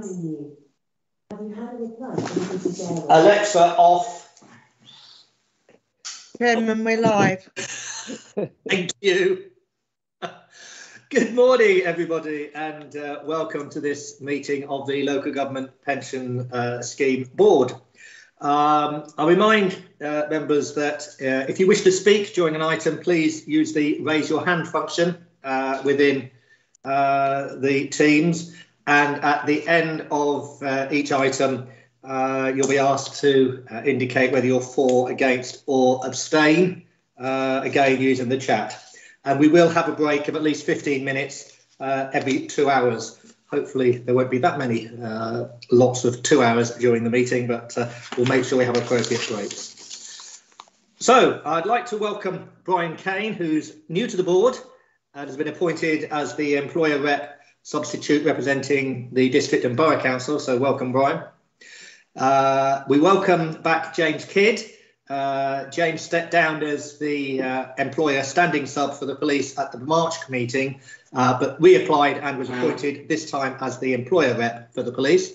reminding you, have you had a reply from Mrs. Sarah? Alexa off. Chairman, we're live. Thank you. Good morning, everybody, and uh, welcome to this meeting of the Local Government Pension uh, Scheme Board. Um, I'll remind uh, members that uh, if you wish to speak during an item, please use the raise your hand function uh, within uh, the Teams. And at the end of uh, each item, uh, you'll be asked to uh, indicate whether you're for, against, or abstain, uh, again using the chat. And we will have a break of at least 15 minutes uh, every two hours. Hopefully, there won't be that many uh, lots of two hours during the meeting, but we'll make sure we have appropriate breaks. So, I'd like to welcome Brian Kane, who's new to the board and has been appointed as the employer rep substitute representing the district and borough council. So, welcome, Brian. Uh, we welcome back James Kidd. Uh, James stepped down as the uh, employer standing sub for the police at the March meeting, uh, but reapplied and was appointed this time as the employer rep for the police.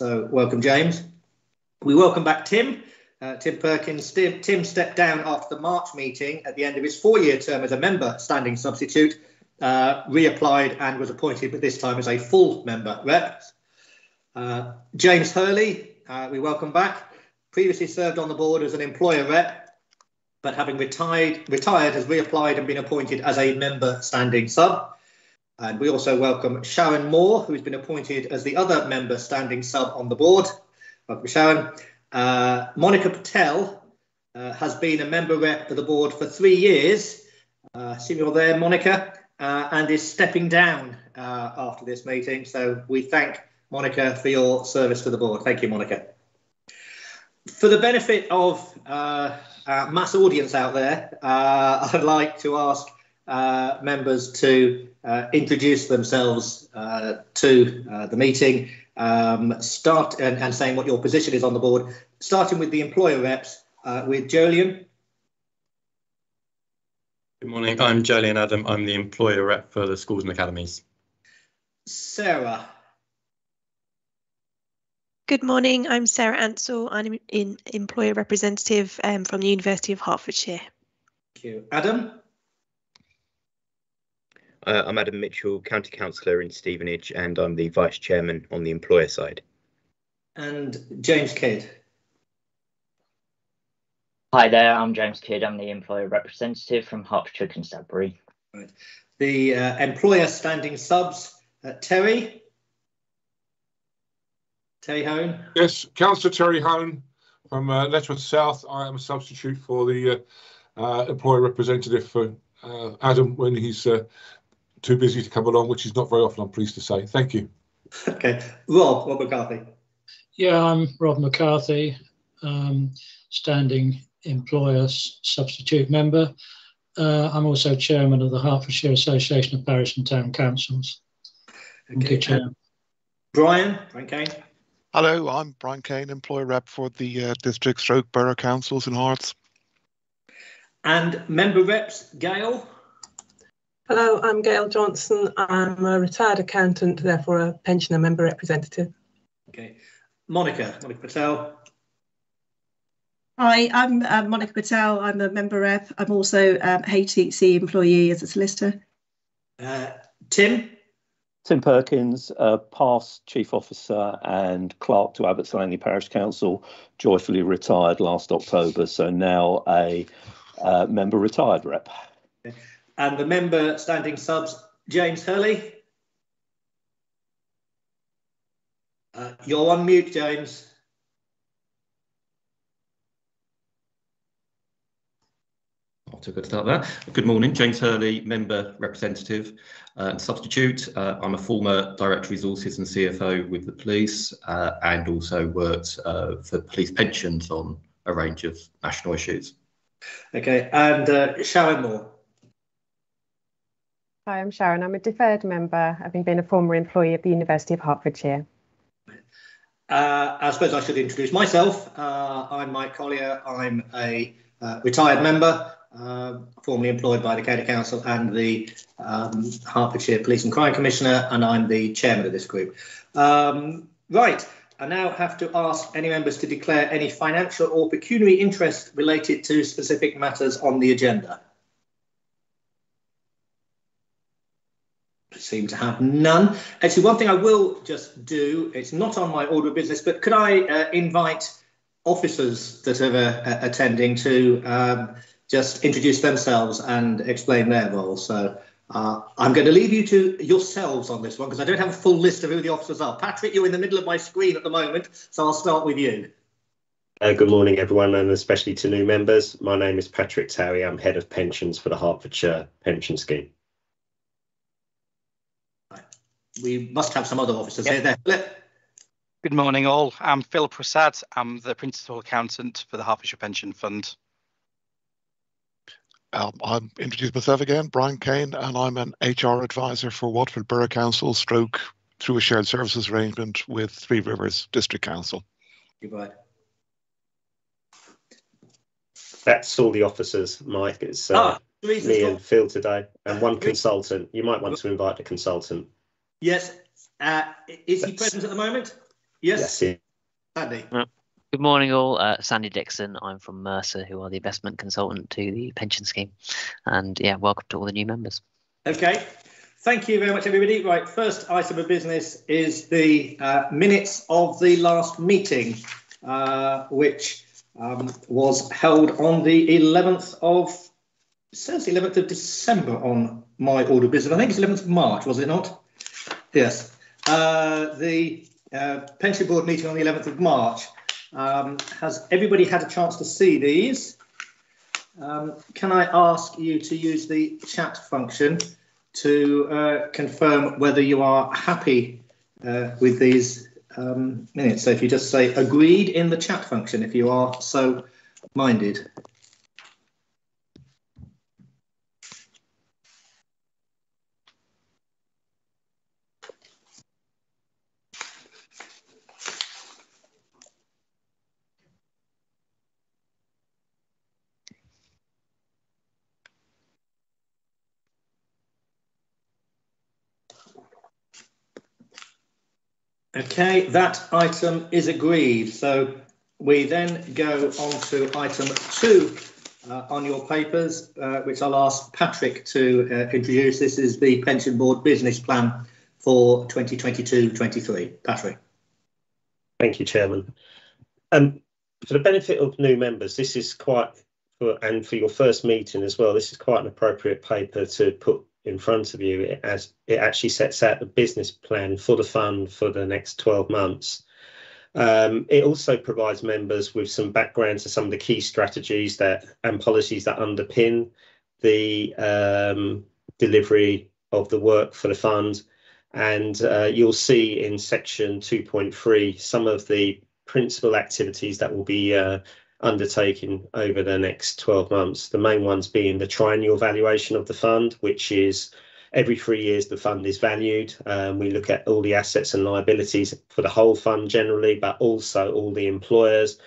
So, welcome, James. We welcome back Tim. Uh, Tim Perkins. Tim, Tim stepped down after the March meeting at the end of his four year term as a member standing substitute, uh, reapplied and was appointed, but this time as a full member rep. Uh, James Hurley, uh, we welcome back. Previously served on the board as an employer rep, but having retired, retired has reapplied and been appointed as a member standing sub. And we also welcome Sharon Moore, who's been appointed as the other member standing sub on the board. Welcome, Sharon. Uh, Monica Patel uh, has been a member rep for the board for three years. Uh, see you're there, Monica, uh, and is stepping down uh, after this meeting. So we thank Monica for your service to the board. Thank you, Monica for the benefit of uh, our mass audience out there, uh, I'd like to ask uh, members to uh, introduce themselves to the meeting, um, start and, and, saying what your position is on the board, starting with the employer reps with Jolyon. Good morning, I'm Jolyon Adam. I'm the employer rep for the schools and academies. Sarah. Good morning, I'm Sarah Ansell. I'm an employer representative um, from the University of Hertfordshire. Thank you. Adam? Uh, I'm Adam Mitchell, County Councillor in Stevenage, and I'm the Vice Chairman on the employer side. And James Kidd? Hi there, I'm James Kidd. I'm the employer representative from Hertfordshire Constabulary. Right. The uh, employer standing subs, uh, Terry? Terry Hone? Yes, Councillor Terry Hone from uh, Letchworth South. I am a substitute for the uh, uh, employer representative for uh, Adam when he's uh, too busy to come along, which is not very often, I'm pleased to say. Thank you. Okay. Rob, Rob McCarthy. Yeah, I'm Rob McCarthy, um, standing employer substitute member. Uh, I'm also chairman of the Hertfordshire Association of Parish and Town Councils. Okay. Thank you, Chair. Brian, Brian Kane. Hello, I'm Brian Kane, employer rep for the uh, district stroke borough councils in Herts. And member reps, Gail. Hello, I'm Gail Johnson. I'm a retired accountant, therefore a pensioner member representative. Okay. Monica, Monica Patel. Hi, I'm uh, Monica Patel. I'm a member rep. I'm also um, HTC employee as a solicitor. Uh, Tim. Tim Perkins, uh, past Chief Officer and Clerk to Abbots Langley Parish Council, joyfully retired last October, so now a uh, member retired rep. And the member standing subs, James Hurley. Uh, you're on mute, James. I'll take a start there. Good morning, James Hurley, member representative uh, and substitute. Uh, I'm a former Director Resources and CFO with the police uh, and also worked uh, for police pensions on a range of national issues. Okay, and uh, Sharon Moore. Hi, I'm Sharon. I'm a deferred member, having been a former employee of the University of Hertfordshire. Uh, I suppose I should introduce myself. I'm Mike Collier. I'm a retired member uh, formerly employed by the County Council and the um, Hertfordshire Police and Crime Commissioner, and I'm the chairman of this group. Um, Right, I now have to ask any members to declare any financial or pecuniary interest related to specific matters on the agenda. Seem to have none. Actually, one thing I will just do, it's not on my order of business, but could I uh, invite officers that are uh, attending to um, just introduce themselves and explain their role? So uh, I'm going to leave you to yourselves on this one because I don't have a full list of who the officers are. Patrick, you're in the middle of my screen at the moment, so I'll start with you. Uh, good morning, everyone, and especially to new members. My name is Patrick Towey. I'm head of pensions for the Hertfordshire Pension Scheme. We must have some other officers yep. here. There. Philip. Good morning, all. I'm Philip Prasad. I'm the principal accountant for the Hertfordshire Pension Fund. Um, I'm introduced myself again, Brian Kane, and I'm an HR advisor for Watford Borough Council, stroke through a shared services arrangement with Three Rivers District Council. Goodbye. That's all the officers, Mike. It's uh, ah, me and Phil today, and one consultant. You might want to invite a consultant. Yes. Uh, is he present at the moment? Yes. Yes. Andy. Good morning, all. Uh, Sandy Dixon. I'm from Mercer, who are the investment consultant to the pension scheme. And yeah, welcome to all the new members. Okay. Thank you very much, everybody. Right, first item of business is the uh, minutes of the last meeting, uh, which um, was held on the 11th of, says 11th of December on my order of business. I think it's 11th of March, was it not? Yes. Uh, the uh, pension board meeting on the 11th of March. Um, has everybody had a chance to see these? Um, can I ask you to use the chat function to uh, confirm whether you are happy uh, with these um, minutes? So if you just say agreed in the chat function, if you are so minded. Okay, that item is agreed. So we then go on to item two uh, on your papers, uh, which I'll ask Patrick to uh, introduce. This is the Pension Board Business Plan for 2022-23. Patrick. Thank you, Chairman. Um, for the benefit of new members, this is quite, and for your first meeting as well, this is quite an appropriate paper to put in front of you, it, as, it actually sets out the business plan for the fund for the next 12 months. Um, it also provides members with some background to some of the key strategies that and policies that underpin the um, delivery of the work for the fund. And uh, you'll see in section 2.3 some of the principal activities that will be uh, undertaking over the next 12 months. The main ones being the triennial valuation of the fund, which is every three years the fund is valued. Um, we look at all the assets and liabilities for the whole fund generally, but also all the employers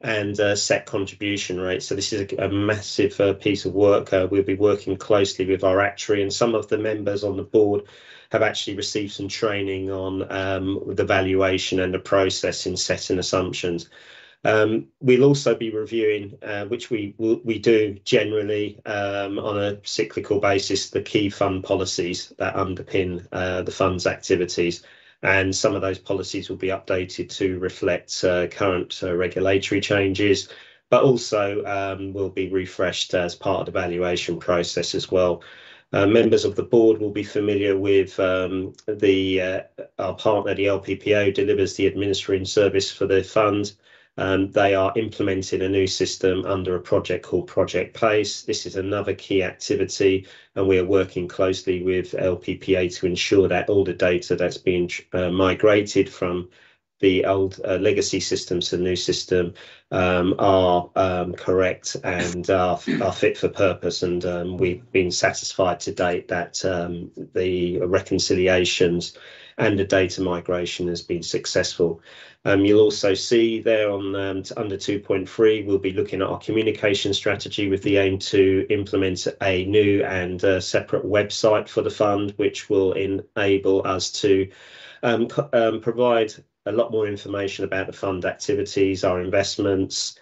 and uh, set contribution rates. So this is a, a massive uh, piece of work. Uh, we'll be working closely with our actuary and some of the members on the board have actually received some training on um, the valuation and the process in setting assumptions. Um, we'll also be reviewing, uh, which we we do generally um, on a cyclical basis, the key fund policies that underpin uh, the fund's activities. And some of those policies will be updated to reflect uh, current regulatory changes, but also um, will be refreshed as part of the valuation process as well. Members of the board will be familiar with the our partner, the LPPA, delivers the administering service for the fund. Um, they are implementing a new system under a project called Project Pace. This is another key activity, and we are working closely with LPPA to ensure that all the data that's being uh, migrated from the old uh, legacy systems to the new system um, are um, correct and are, are fit for purpose. And um, we've been satisfied to date that um, the reconciliations and the data migration has been successful. Um, you'll also see there on um, under 2.3, we'll be looking at our communication strategy with the aim to implement a new and uh, separate website for the fund, which will enable us to um, um, provide a lot more information about the fund activities, our investments,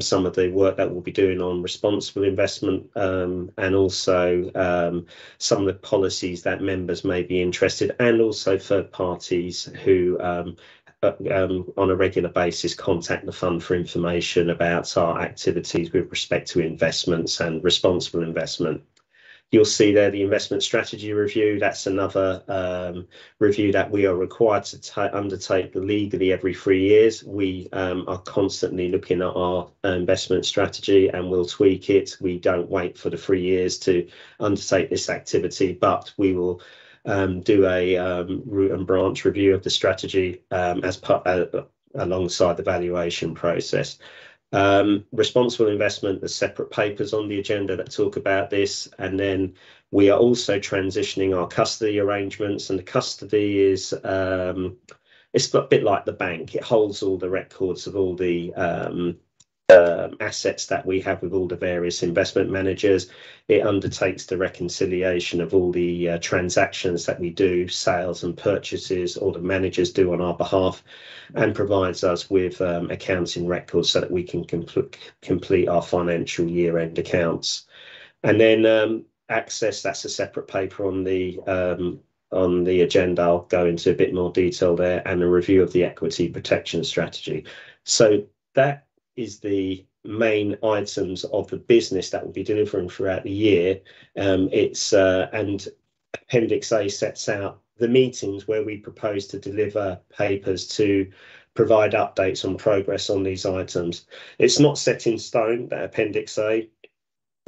some of the work that we'll be doing on responsible investment, um, and also um, some of the policies that members may be interested, and also third parties who um, uh, um, on a regular basis contact the fund for information about our activities with respect to investments and responsible investment. You'll see there the investment strategy review. That's another um, review that we are required to undertake legally every three years. We um, are constantly looking at our investment strategy and we'll tweak it. We don't wait for the three years to undertake this activity, but we will um, do a um, root and branch review of the strategy um, as part uh, alongside the valuation process. Um, responsible investment, there's separate papers on the agenda that talk about this. And then we are also transitioning our custody arrangements, and the custody is um, it's a bit like the bank. It holds all the records of all the um, uh, assets that we have with all the various investment managers. It undertakes the reconciliation of all the uh, transactions that we do, sales and purchases, all the managers do on our behalf, and provides us with um, accounting records so that we can compl complete our financial year end accounts. And then um, access, that's a separate paper on the um, on the agenda. I'll go into a bit more detail there and a review of the equity protection strategy. So that is the main items of the business that we'll be delivering throughout the year. Um, it's uh, and Appendix A sets out the meetings where we propose to deliver papers to provide updates on progress on these items. It's not set in stone, that Appendix A.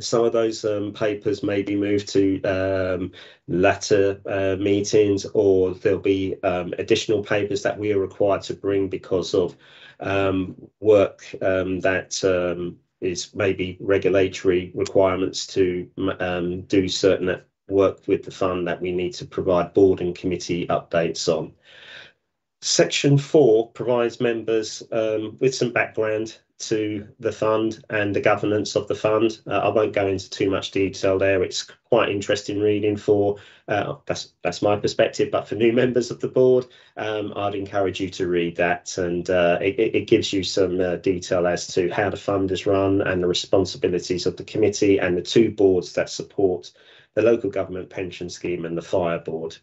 Some of those um, papers may be moved to um, latter uh, meetings, or there'll be additional papers that we are required to bring because of work um, that um, is maybe regulatory requirements to um, do certain work with the fund that we need to provide board and committee updates on. Section four provides members um, with some background to the fund and the governance of the fund. Uh, I won't go into too much detail there. It's quite interesting reading for uh, that's that's my perspective, but for new members of the board, um, I'd encourage you to read that, and uh, it, it, gives you some uh, detail as to how the fund is run and the responsibilities of the committee and the two boards that support the local government pension scheme and the fire board.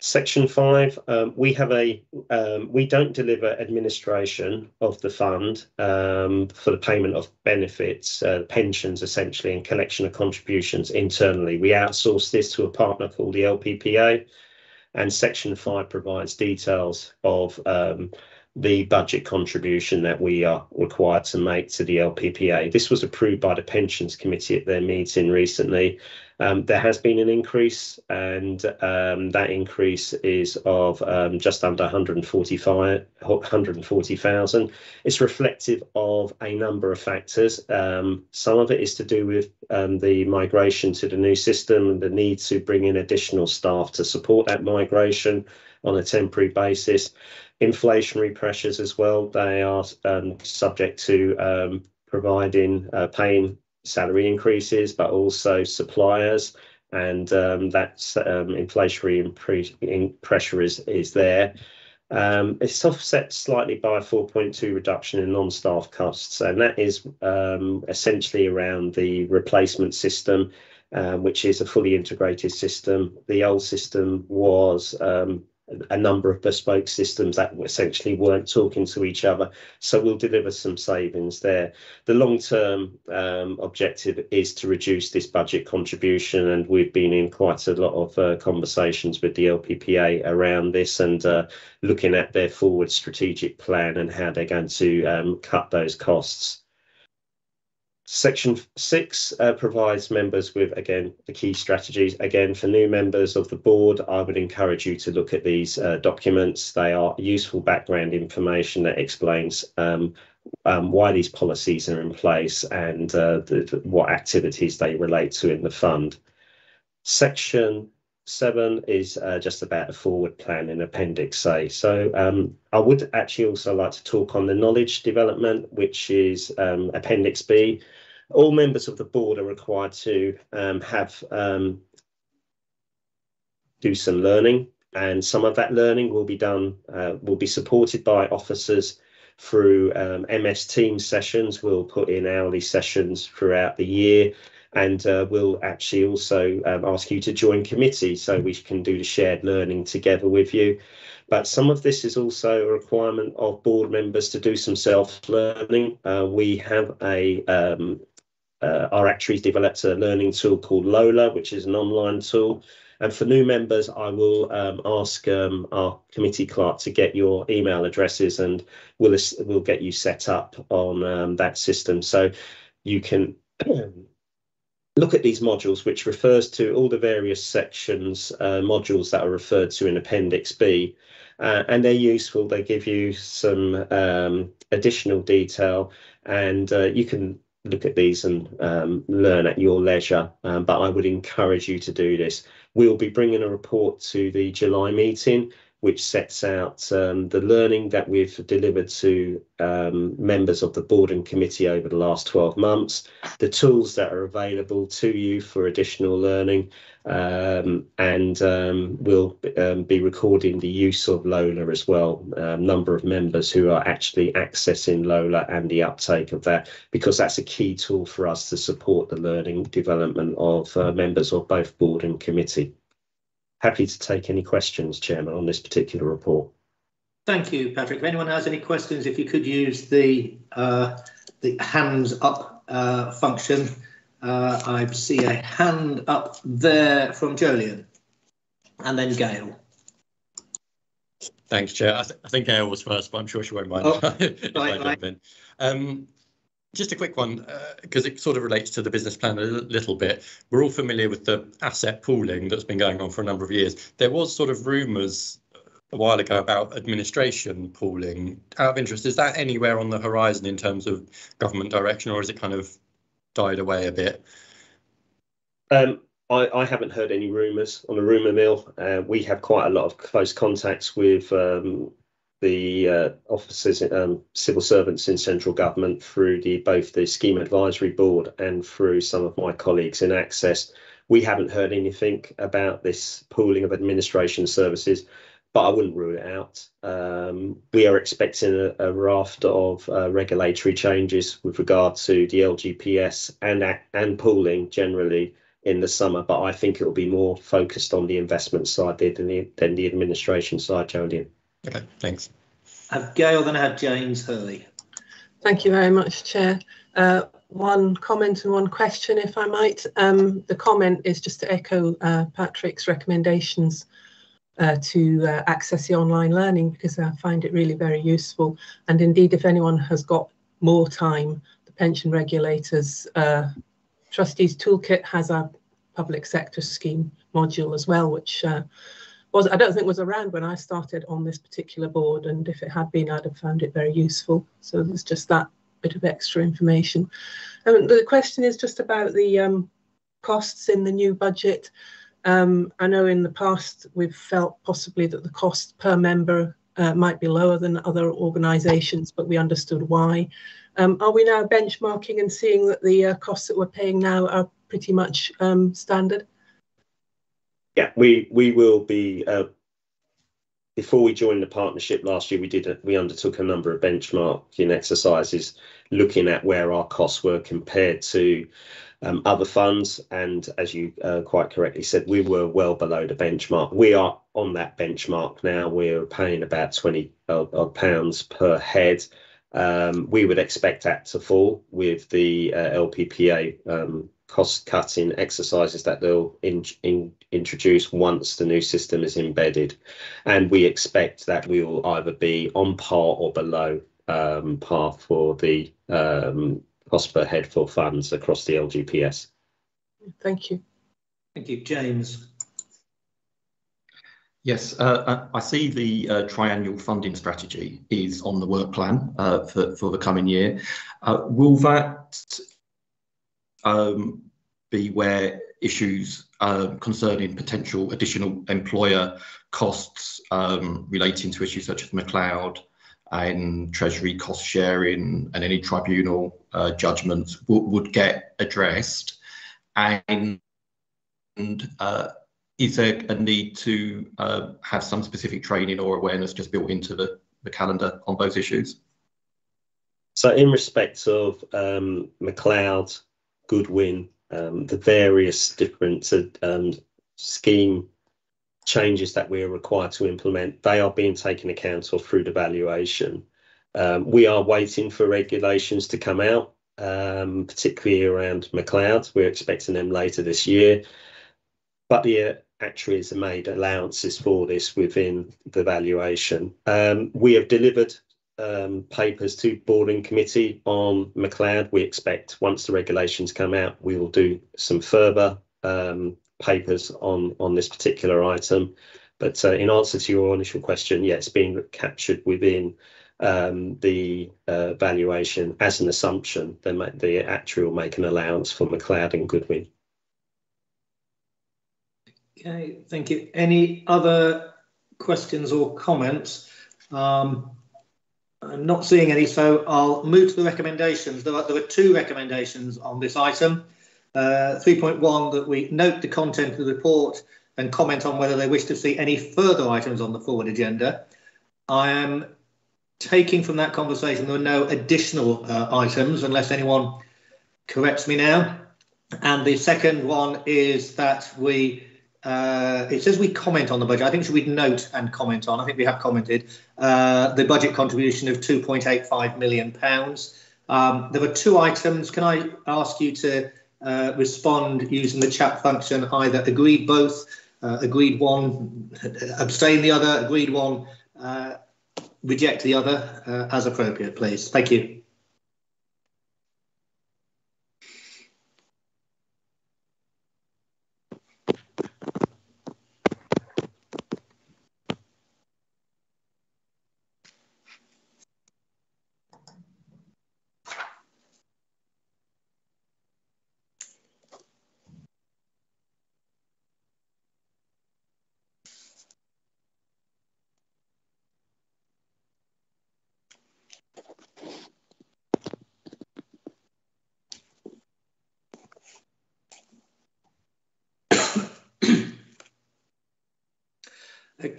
Section five, um, we have a um, we don't deliver administration of the fund um, for the payment of benefits, uh, pensions essentially, and collection of contributions internally. We outsource this to a partner called the LPPA, and Section five provides details of um, the budget contribution that we are required to make to the LPPA. This was approved by the Pensions Committee at their meeting recently, um, there has been an increase, and um, that increase is of um, just under 140,000. It's reflective of a number of factors. Some of it is to do with the migration to the new system and the need to bring in additional staff to support that migration on a temporary basis. Inflationary pressures as well, they are subject to providing, uh, paying salary increases, but also suppliers, and um, that um, inflationary pressure is is there. Um, it's offset slightly by a 4.2 reduction in non-staff costs, and that is um, essentially around the replacement system, uh, which is a fully integrated system. The old system was um, a number of bespoke systems that essentially weren't talking to each other. So we'll deliver some savings there. The long-term um, objective is to reduce this budget contribution, and we've been in quite a lot of uh, conversations with the LPPA around this and uh, looking at their forward strategic plan and how they're going to um, cut those costs. Section six uh, provides members with, again, the key strategies. Again, for new members of the board, I would encourage you to look at these uh, documents. They are useful background information that explains um, um, why these policies are in place and uh, the, what activities they relate to in the fund. Section seven is uh, just about a forward plan in Appendix A. So um, I would actually also like to talk on the knowledge development, which is um, Appendix B. All members of the board are required to um, have um, do some learning and some of that learning will be done, uh, will be supported by officers through um, MS Teams sessions. We'll put in hourly sessions throughout the year and uh, we'll actually also um, ask you to join committee so we can do the shared learning together with you. But some of this is also a requirement of board members to do some self-learning. Uh, we have a um, uh, our actuaries developed a learning tool called Lola, which is an online tool. And for new members, I will um, ask um, our committee clerk to get your email addresses and we'll, we'll get you set up on um, that system. So you can look at these modules, which refers to all the various sections, uh, modules that are referred to in Appendix B. Uh, and they're useful. They give you some um, additional detail and uh, you can look at these and um, learn at your leisure. Um, but I would encourage you to do this. We'll be bringing a report to the July meeting which sets out um, the learning that we've delivered to um, members of the board and committee over the last 12 months, the tools that are available to you for additional learning, um, and um, we'll um, be recording the use of Lola as well, a number of members who are actually accessing Lola and the uptake of that, because that's a key tool for us to support the learning development of uh, members of both board and committee. Happy to take any questions, Chairman, on this particular report. Thank you, Patrick. If anyone has any questions, if you could use the uh, the hands up uh, function. Uh, I see a hand up there from Jolyon, and then Gail. Thanks, Chair. I, th I think Gail was first, but I'm sure she won't mind oh, if right, I jump in. Um, just a quick one, because uh, it sort of relates to the business plan a little bit. We're all familiar with the asset pooling that's been going on for a number of years. There was sort of rumours a while ago about administration pooling. Out of interest, is that anywhere on the horizon in terms of government direction, or has it kind of died away a bit? Um, I, I, haven't heard any rumours on the rumour mill. Uh, we have quite a lot of close contacts with um, the uh, officers, um, civil servants in central government through the both the scheme advisory board and through some of my colleagues in Access. We haven't heard anything about this pooling of administration services, but I wouldn't rule it out. Um, we are expecting a, a raft of uh, regulatory changes with regard to the LGPS and and pooling generally in the summer, but I think it will be more focused on the investment side than the, than the administration side, Jolyon. Okay, thanks. I have Gail, then I have James Hurley. Thank you very much, Chair. Uh, one comment and one question, if I might. Um, the comment is just to echo uh, Patrick's recommendations uh, to uh, access the online learning because I find it really very useful. And indeed, if anyone has got more time, the pension regulators uh, trustees toolkit has a public sector scheme module as well, which uh, was I don't think was around when I started on this particular board, and if it had been, I'd have found it very useful. So there's just that bit of extra information. And the question is just about the um, costs in the new budget. Um, I know in the past we've felt possibly that the cost per member uh, might be lower than other organisations, but we understood why. Um, are we now benchmarking and seeing that the uh, costs that we're paying now are pretty much um, standard? Yeah, we will be. Uh, before we joined the partnership last year, we did a, we undertook a number of benchmarking exercises, looking at where our costs were compared to um, other funds. And as you uh, quite correctly said, we were well below the benchmark. We are on that benchmark now. We're paying about twenty odd pounds per head. Um, we would expect that to fall with the uh, LPPA um, cost cutting exercises that they'll in, in, introduce once the new system is embedded. And we expect that we will either be on par or below um, par for the um, cost per head for funds across the LGPS. Thank you. Thank you. James. Yes, uh, uh I see the uh, triennial funding strategy is on the work plan uh, for, for the coming year. Uh, will that um, be where issues uh, concerning potential additional employer costs um, relating to issues such as McCloud and Treasury cost sharing and any tribunal uh, judgments would get addressed. And uh, is there a need to uh, have some specific training or awareness just built into the, the calendar on those issues? So in respect of um, McCloud, Goodwin, um, the various different um, scheme changes that we are required to implement, they are being taken account of through the valuation. Um, we are waiting for regulations to come out, um, particularly around McCloud. We're expecting them later this year. But the uh, actuaries have made allowances for this within the valuation. Um, we have delivered um, papers to boarding committee on McCloud. We expect once the regulations come out, we will do some further um, papers on on this particular item. But uh, in answer to your initial question, yeah, it's being captured within um, the uh, valuation as an assumption. Then the actuary will make an allowance for McCloud and Goodwin. Okay, thank you. Any other questions or comments? Um, I'm not seeing any, so I'll move to the recommendations. There are, there are two recommendations on this item. Uh, 3.1 that we note the content of the report and comment on whether they wish to see any further items on the forward agenda. I am taking from that conversation there are no additional uh, items unless anyone corrects me now. And the second one is that we uh, it says we comment on the budget. I think should we note and comment on? I think we have commented uh, the budget contribution of 2.85 million pounds. Um, there were two items. Can I ask you to uh, respond using the chat function? Either agreed both, uh, agreed one, abstain the other, agreed one, uh, reject the other uh, as appropriate, please. Thank you.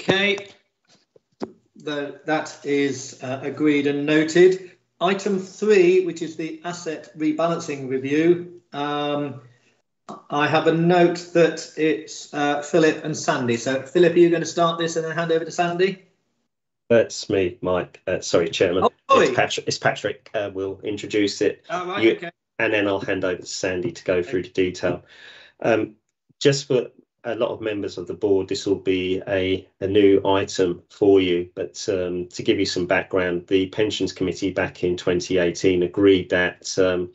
Okay, the, that is uh, agreed and noted. Item three, which is the asset rebalancing review. Um, I have a note that it's uh, Philip and Sandy. So, Philip, are you going to start this and then hand over to Sandy? That's me, Mike. Uh, sorry, Chairman. Oh, it's Patrick. It's Patrick. Uh, will introduce it. Oh, right, You- okay. And then I'll hand over to Sandy to go through the detail. Um, just for a lot of members of the board, this will be a, a new item for you. But um, to give you some background, the Pensions Committee back in 2018 agreed that um,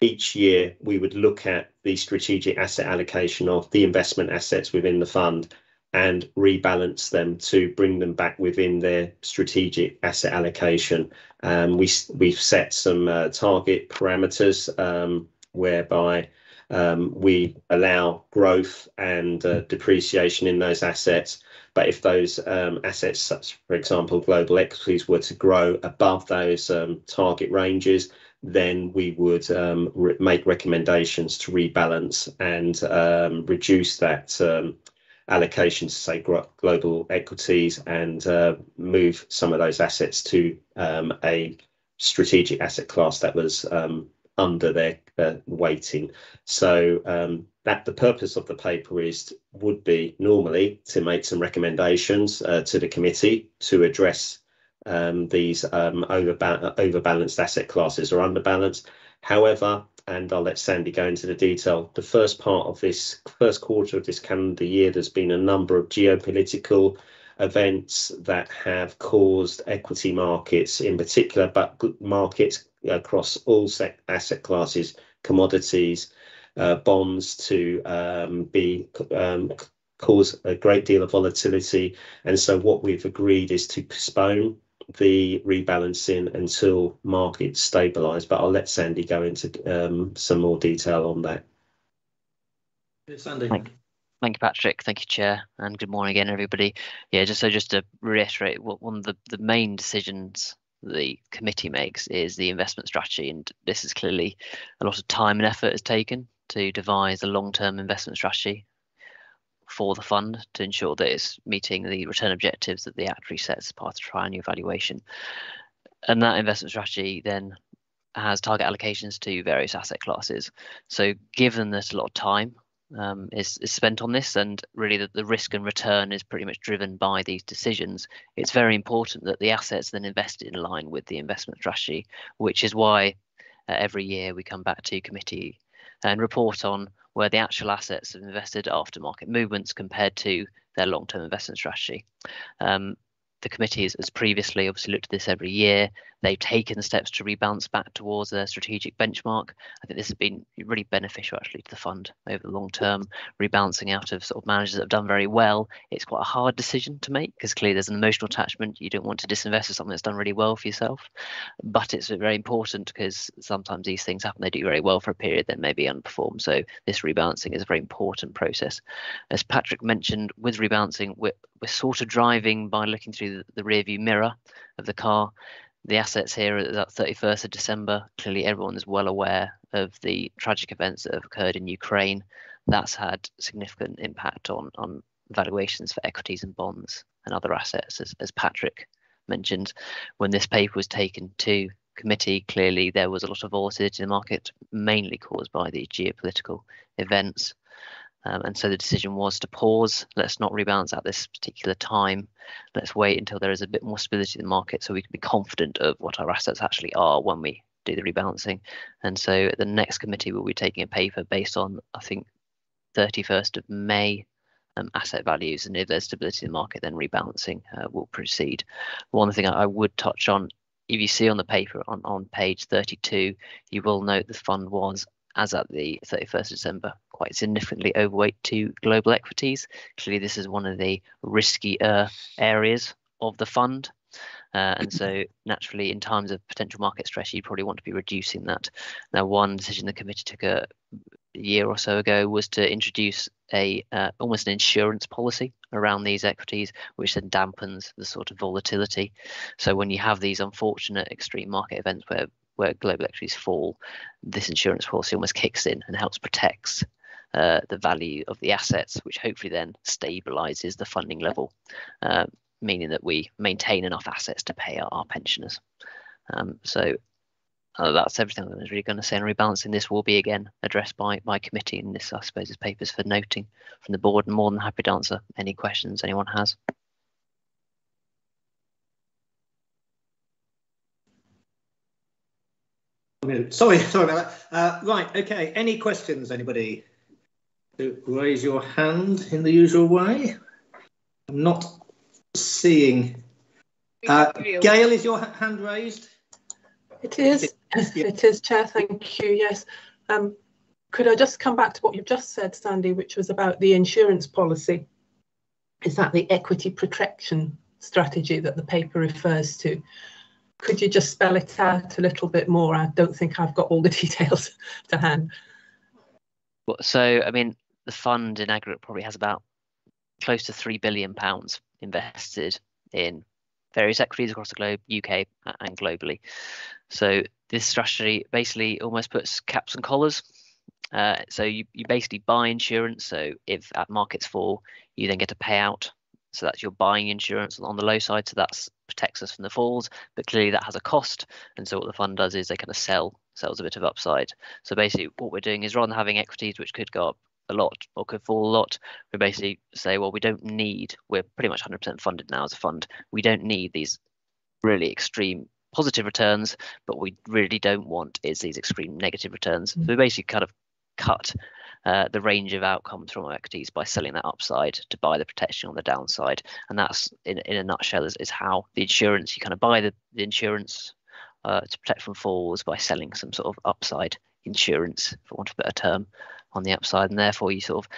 each year we would look at the strategic asset allocation of the investment assets within the fund and rebalance them to bring them back within their strategic asset allocation. Um, we, we've set some uh, target parameters um, whereby we allow growth and uh, depreciation in those assets. But if those um, assets, such for example, global equities, were to grow above those um, target ranges, then we would um, make recommendations to rebalance and um, reduce that um, allocation to say global equities and uh, move some of those assets to um, a strategic asset class that was um, under their uh, weighting. So um, that the purpose of the paper is would be normally to make some recommendations uh, to the committee to address um, these um, overba- overbalanced asset classes or underbalanced. However, and I'll let Sandy go into the detail. The first part of this first quarter of this calendar year, there's been a number of geopolitical events that have caused equity markets in particular, but markets across all asset classes, commodities, uh, bonds to um, be um, cause a great deal of volatility. And so what we've agreed is to postpone the rebalancing until markets stabilise. But I'll let Sandy go into um, some more detail on that. Sandy. Thank, thank you, Patrick. Thank you, Chair, and good morning again, everybody. Yeah, just so just to reiterate, what one of the, the main decisions the committee makes is the investment strategy, and this is clearly a lot of time and effort is taken to devise a long-term investment strategy for the fund to ensure that it's meeting the return objectives that the actuary sets as part of triennial evaluation. And that investment strategy then has target allocations to various asset classes. So given that a lot of time um, is, is spent on this and really the, the risk and return is pretty much driven by these decisions, it's very important that the assets then invested in line with the investment strategy, which is why uh, every year we come back to committee and report on where the actual assets have invested after market movements compared to their long-term investment strategy. Um, the committee has, has previously obviously looked at this every year. They've taken steps to rebalance back towards their strategic benchmark. I think this has been really beneficial actually to the fund over the long term, rebalancing out of sort of managers that have done very well. It's quite a hard decision to make because clearly there's an emotional attachment. You don't want to disinvest in something that's done really well for yourself. But it's very important because sometimes these things happen. They do very well for a period, then maybe underperform. So this rebalancing is a very important process. As Patrick mentioned, with rebalancing, we're, we're sort of driving by looking through the, the rear view mirror of the car the assets here at that 31st of December, clearly everyone is well aware of the tragic events that have occurred in Ukraine. That's had significant impact on, on valuations for equities and bonds and other assets, as, as Patrick mentioned. When this paper was taken to committee, clearly there was a lot of volatility in the market, mainly caused by the geopolitical events. Um, and so the decision was to pause. Let's not rebalance at this particular time. Let's wait until there is a bit more stability in the market so we can be confident of what our assets actually are when we do the rebalancing. And so the next committee will be taking a paper based on, I think, 31st of May um, asset values. And if there's stability in the market, then rebalancing uh, will proceed. One thing I would touch on if you see on the paper on, on page 32, you will note the fund was, as at the 31st of December, quite significantly overweight to global equities. Clearly, this is one of the riskier areas of the fund. Uh, and so naturally, in times of potential market stress, you'd probably want to be reducing that. Now, one decision the committee took a year or so ago was to introduce a uh, almost an insurance policy around these equities, which then dampens the sort of volatility. So when you have these unfortunate extreme market events where where global equities fall, this insurance policy almost kicks in and helps protects uh, the value of the assets, which hopefully then stabilizes the funding level, uh, meaning that we maintain enough assets to pay our, our pensioners. Um, so uh, that's everything I was really going to say on rebalancing. This will be again addressed by my committee, and this, I suppose, is papers for noting from the board. And more than happy to answer any questions anyone has. Sorry, sorry about that. Uh, right, okay. Any questions, anybody? raise your hand in the usual way. I'm not seeing. Uh, Gail, is your hand raised? It is. It is, Chair. Thank you. Yes. Um, could I just come back to what you've just said, Sandy, which was about the insurance policy? Is that the equity protection strategy that the paper refers to? Could you just spell it out a little bit more? I don't think I've got all the details to hand. So, I mean, the fund in aggregate probably has about close to three billion pounds invested in various equities across the globe, UK and globally. So this strategy basically almost puts caps and collars. Uh, so you, you basically buy insurance. So if at markets fall, you then get a payout. So that's your buying insurance on the low side. So that protects us from the falls. But clearly that has a cost. And so what the fund does is they kind of sell sells a bit of upside. So basically what we're doing is rather than having equities which could go up a lot or could fall a lot, we basically say, well, we don't need, we're pretty much 100% funded now as a fund. We don't need these really extreme positive returns, but we really don't want is these extreme negative returns. So we basically kind of cut uh, the range of outcomes from equities by selling that upside to buy the protection on the downside. And that's, in, in a nutshell, is, is how the insurance, you kind of buy the, the insurance uh, to protect from falls by selling some sort of upside insurance, for want of a better term, on the upside, and therefore you sort of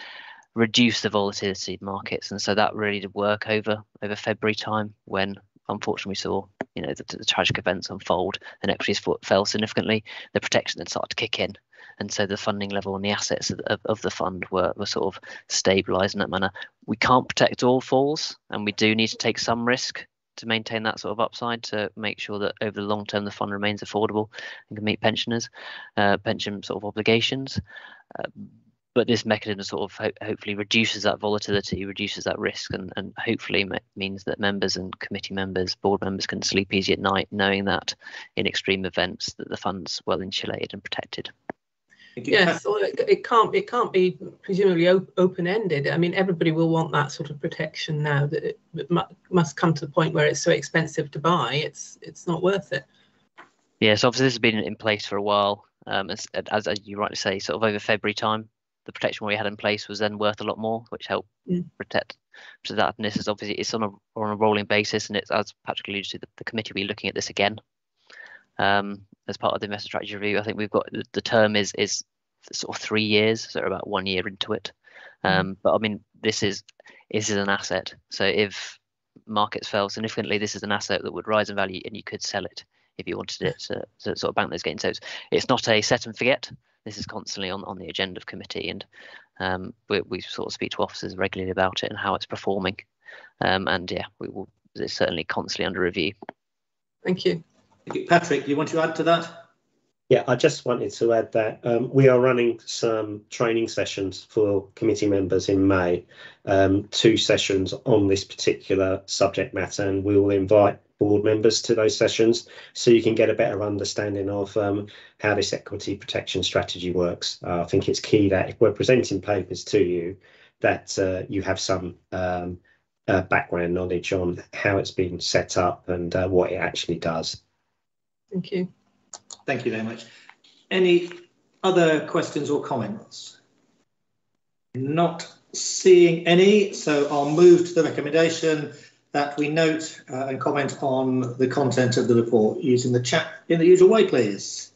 reduce the volatility of markets. And so that really did work over over February time when unfortunately we saw you know the, the tragic events unfold and equities fell significantly. The protection then started to kick in. And so the funding level and the assets of, of, the fund were, were sort of stabilized in that manner. We can't protect all falls, and we do need to take some risk to maintain that sort of upside to make sure that over the long term the fund remains affordable and can meet pensioners, uh, pension sort of obligations. Uh, but this mechanism sort of ho hopefully reduces that volatility, reduces that risk, and, and hopefully means that members and committee members, board members can sleep easy at night knowing that in extreme events that the fund's well insulated and protected. Yes, well, it, it, can't it can't be presumably op open ended. I mean, everybody will want that sort of protection now. That it, it must come to the point where it's so expensive to buy, it's it's not worth it. Yeah, so obviously this has been in place for a while. Um, as, as, as you rightly say, sort of over February time, the protection we had in place was then worth a lot more, which helped mm. protect. So that and this is obviously it's on a on a rolling basis, and it's as Patrick alluded to, the, the committee will be looking at this again um, as part of the investor strategy review. I think we've got the term is is sort of three years, so about one year into it. Mm. Um, but I mean, this is this is an asset. So if markets fell significantly, this is an asset that would rise in value, and you could sell it if you wanted it to, to sort of bank those gains. So it's, it's not a set and forget this is constantly on, on the agenda of committee and um, we, we sort of speak to officers regularly about it and how it's performing. Um, and yeah, we will, it's certainly constantly under review. Thank you. Patrick, do you want to add to that? Yeah, I just wanted to add that um, we are running some training sessions for committee members in May, um, two sessions on this particular subject matter, and we will invite board members to those sessions so you can get a better understanding of um, how this equity protection strategy works. Uh, I think it's key that if we're presenting papers to you, that uh, you have some um, uh, background knowledge on how it's been set up and uh, what it actually does. Thank you. Thank you very much. Any other questions or comments? Not seeing any, so I'll move to the recommendation that we note uh, and comment on the content of the report using the chat in the usual way, please.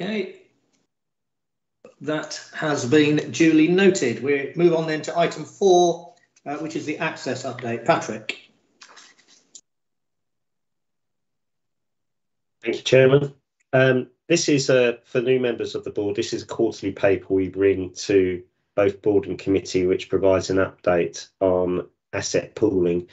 Okay. That has been duly noted. We move on then to item four, uh, which is the access update. Patrick. Thank you, Chairman. Um, this is uh, for new members of the board. This is a quarterly paper we bring to both board and committee, which provides an update on asset pooling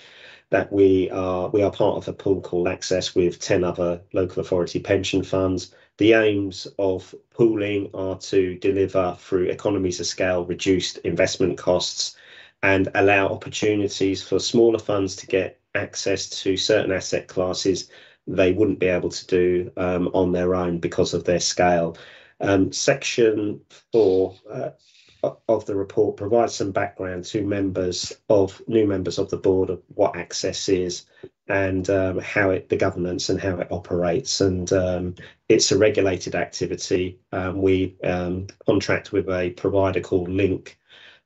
that we are we are part of a pool called Access with 10 other local authority pension funds the aims of pooling are to deliver through economies of scale, reduced investment costs, and allow opportunities for smaller funds to get access to certain asset classes they wouldn't be able to do um, on their own because of their scale. Um, section four uh, of the report provides some background to members of new members of the board of what access is and um, how it the governance and how it operates. And um, it's a regulated activity. Um, we um, contract with a provider called Link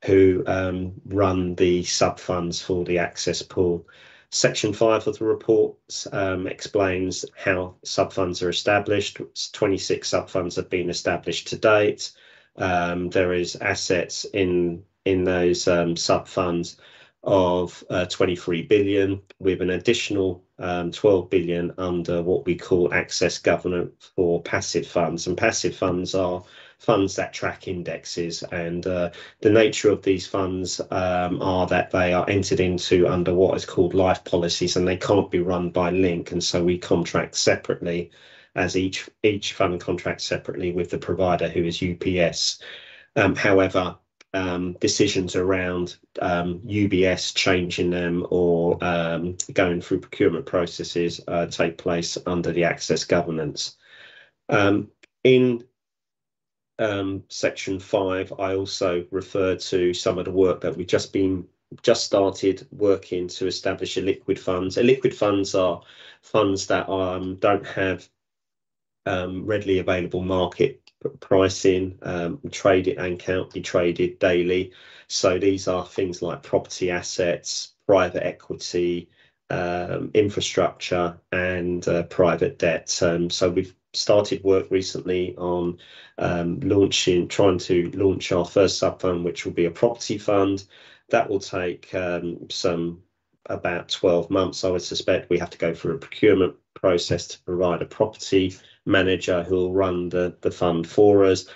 who um, run the sub funds for the access pool. Section 5 of the report um, explains how sub funds are established. 26 sub funds have been established to date there is assets in in those sub funds of uh, 23 billion with an additional um, 12 billion under what we call access governance for passive funds. And passive funds are funds that track indexes. And uh, the nature of these funds um, are that they are entered into under what is called life policies and they can't be run by Link. And so we contract separately as each each fund contracts separately with the provider who is UBS um, however um, decisions around um, UBS changing them or um, going through procurement processes uh, take place under the access governance. Um, in um, section five, I also refer to some of the work that we've just been just started working to establish illiquid funds. Illiquid funds are funds that um, don't have readily available market pricing, um, trade it and be traded daily. So these are things like property assets, private equity, um, infrastructure, and uh, private debt. Um, so we've started work recently on um, launching, trying to launch our first sub fund, which will be a property fund. That will take um, some about 12 months, I would suspect. We have to go through a procurement process to provide a property manager who will run the, the fund for us.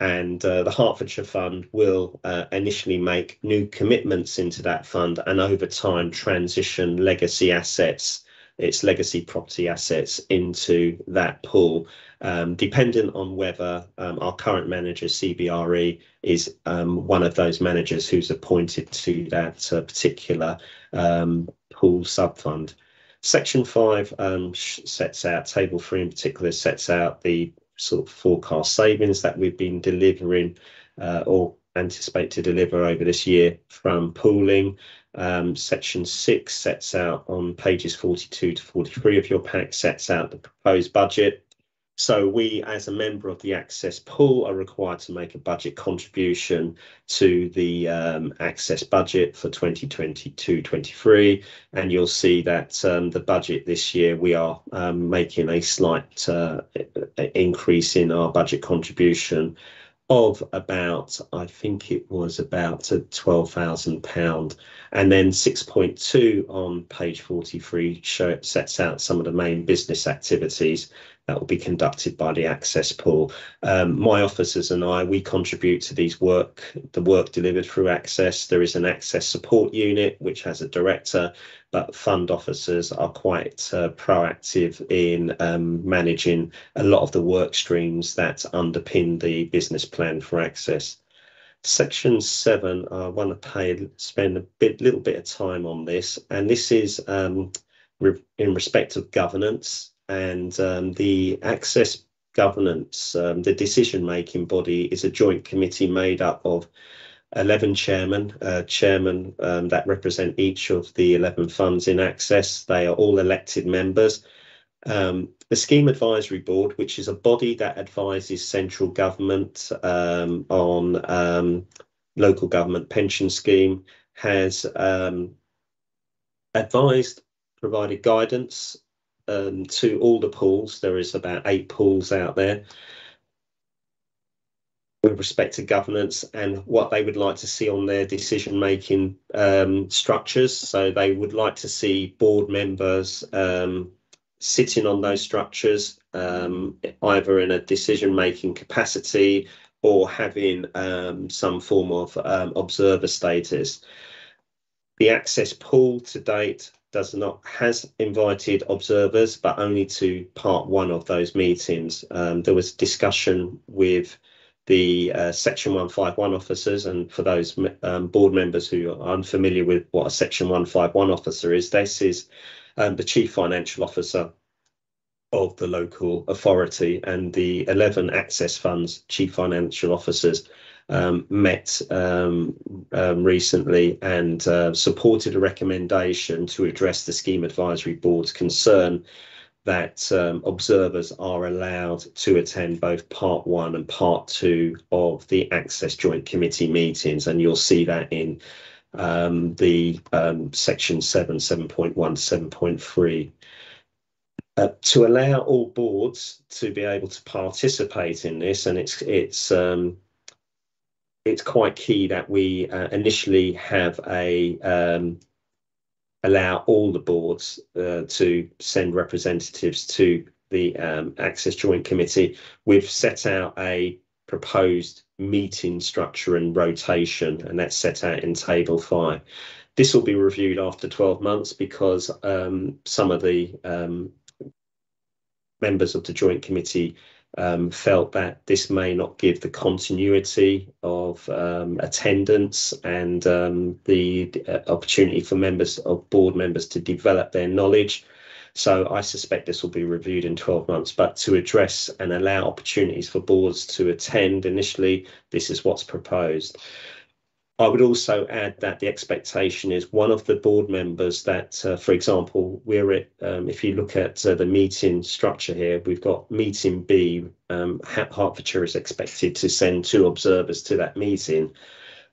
And uh, the Hertfordshire Fund will uh, initially make new commitments into that fund and over time transition legacy assets, its legacy property assets into that pool, um, dependent on whether um, our current manager, CBRE, is um, one of those managers who's appointed to that uh, particular um, pool sub-fund. Section 5 um, sets out, Table 3 in particular, sets out the sort of forecast savings that we've been delivering uh, or anticipate to deliver over this year from pooling. Um, section 6 sets out on pages 42 to 43 of your pack, sets out the proposed budget so we, as a member of the Access pool, are required to make a budget contribution to the um, Access budget for 2022-23, and you'll see that um, the budget this year we are um, making a slight uh, increase in our budget contribution of about, I think it was about £12,000. And then 6.2 on page 43 show, sets out some of the main business activities that will be conducted by the access pool. Um, my officers and I, we contribute to these work, the work delivered through access. There is an access support unit which has a director, but fund officers are quite uh, proactive in um, managing a lot of the work streams that underpin the business plan for access. Section seven, I want to pay, spend a bit, little bit of time on this, and this is um, re in respect of governance and um, the access governance, um, the decision making body is a joint committee made up of 11 chairmen, uh, chairmen um, that represent each of the 11 funds in access. They are all elected members. Um, the Scheme Advisory Board, which is a body that advises central government um, on um, local government pension scheme, has advised, provided guidance um, to all the pools. There is about eight pools out there with respect to governance and what they would like to see on their decision making um, structures. So they would like to see board members um, sitting on those structures, um, either in a decision making capacity or having um, some form of um, observer status. The access pool to date does not has invited observers, but only to part one of those meetings. Um, there was discussion with the uh, Section 151 officers, and for those um, board members who are unfamiliar with what a Section 151 officer is, this is um, the chief financial officer of the local authority, and the 11 access funds chief financial officers um, met um, um, recently and uh, supported a recommendation to address the Scheme Advisory Board's concern that um, observers are allowed to attend both part one and part two of the Access Joint Committee meetings. And you'll see that in um, the um, section 7, 7.1, 7.3. Uh, to allow all boards to be able to participate in this, and it's it's it's quite key that we uh, initially have a um, allow all the boards uh, to send representatives to the um, Access Joint Committee. We've set out a proposed meeting structure and rotation, and that's set out in Table 5. This will be reviewed after 12 months because um, some of the um, members of the Joint Committee um, felt that this may not give the continuity of um, attendance and um, the uh, opportunity for members of board members to develop their knowledge. So I suspect this will be reviewed in 12 months, but to address and allow opportunities for boards to attend initially, this is what's proposed. I would also add that the expectation is one of the board members that, uh, for example, we're at, um, if you look at uh, the meeting structure here, we've got meeting B, um, Hertfordshire is expected to send two observers to that meeting.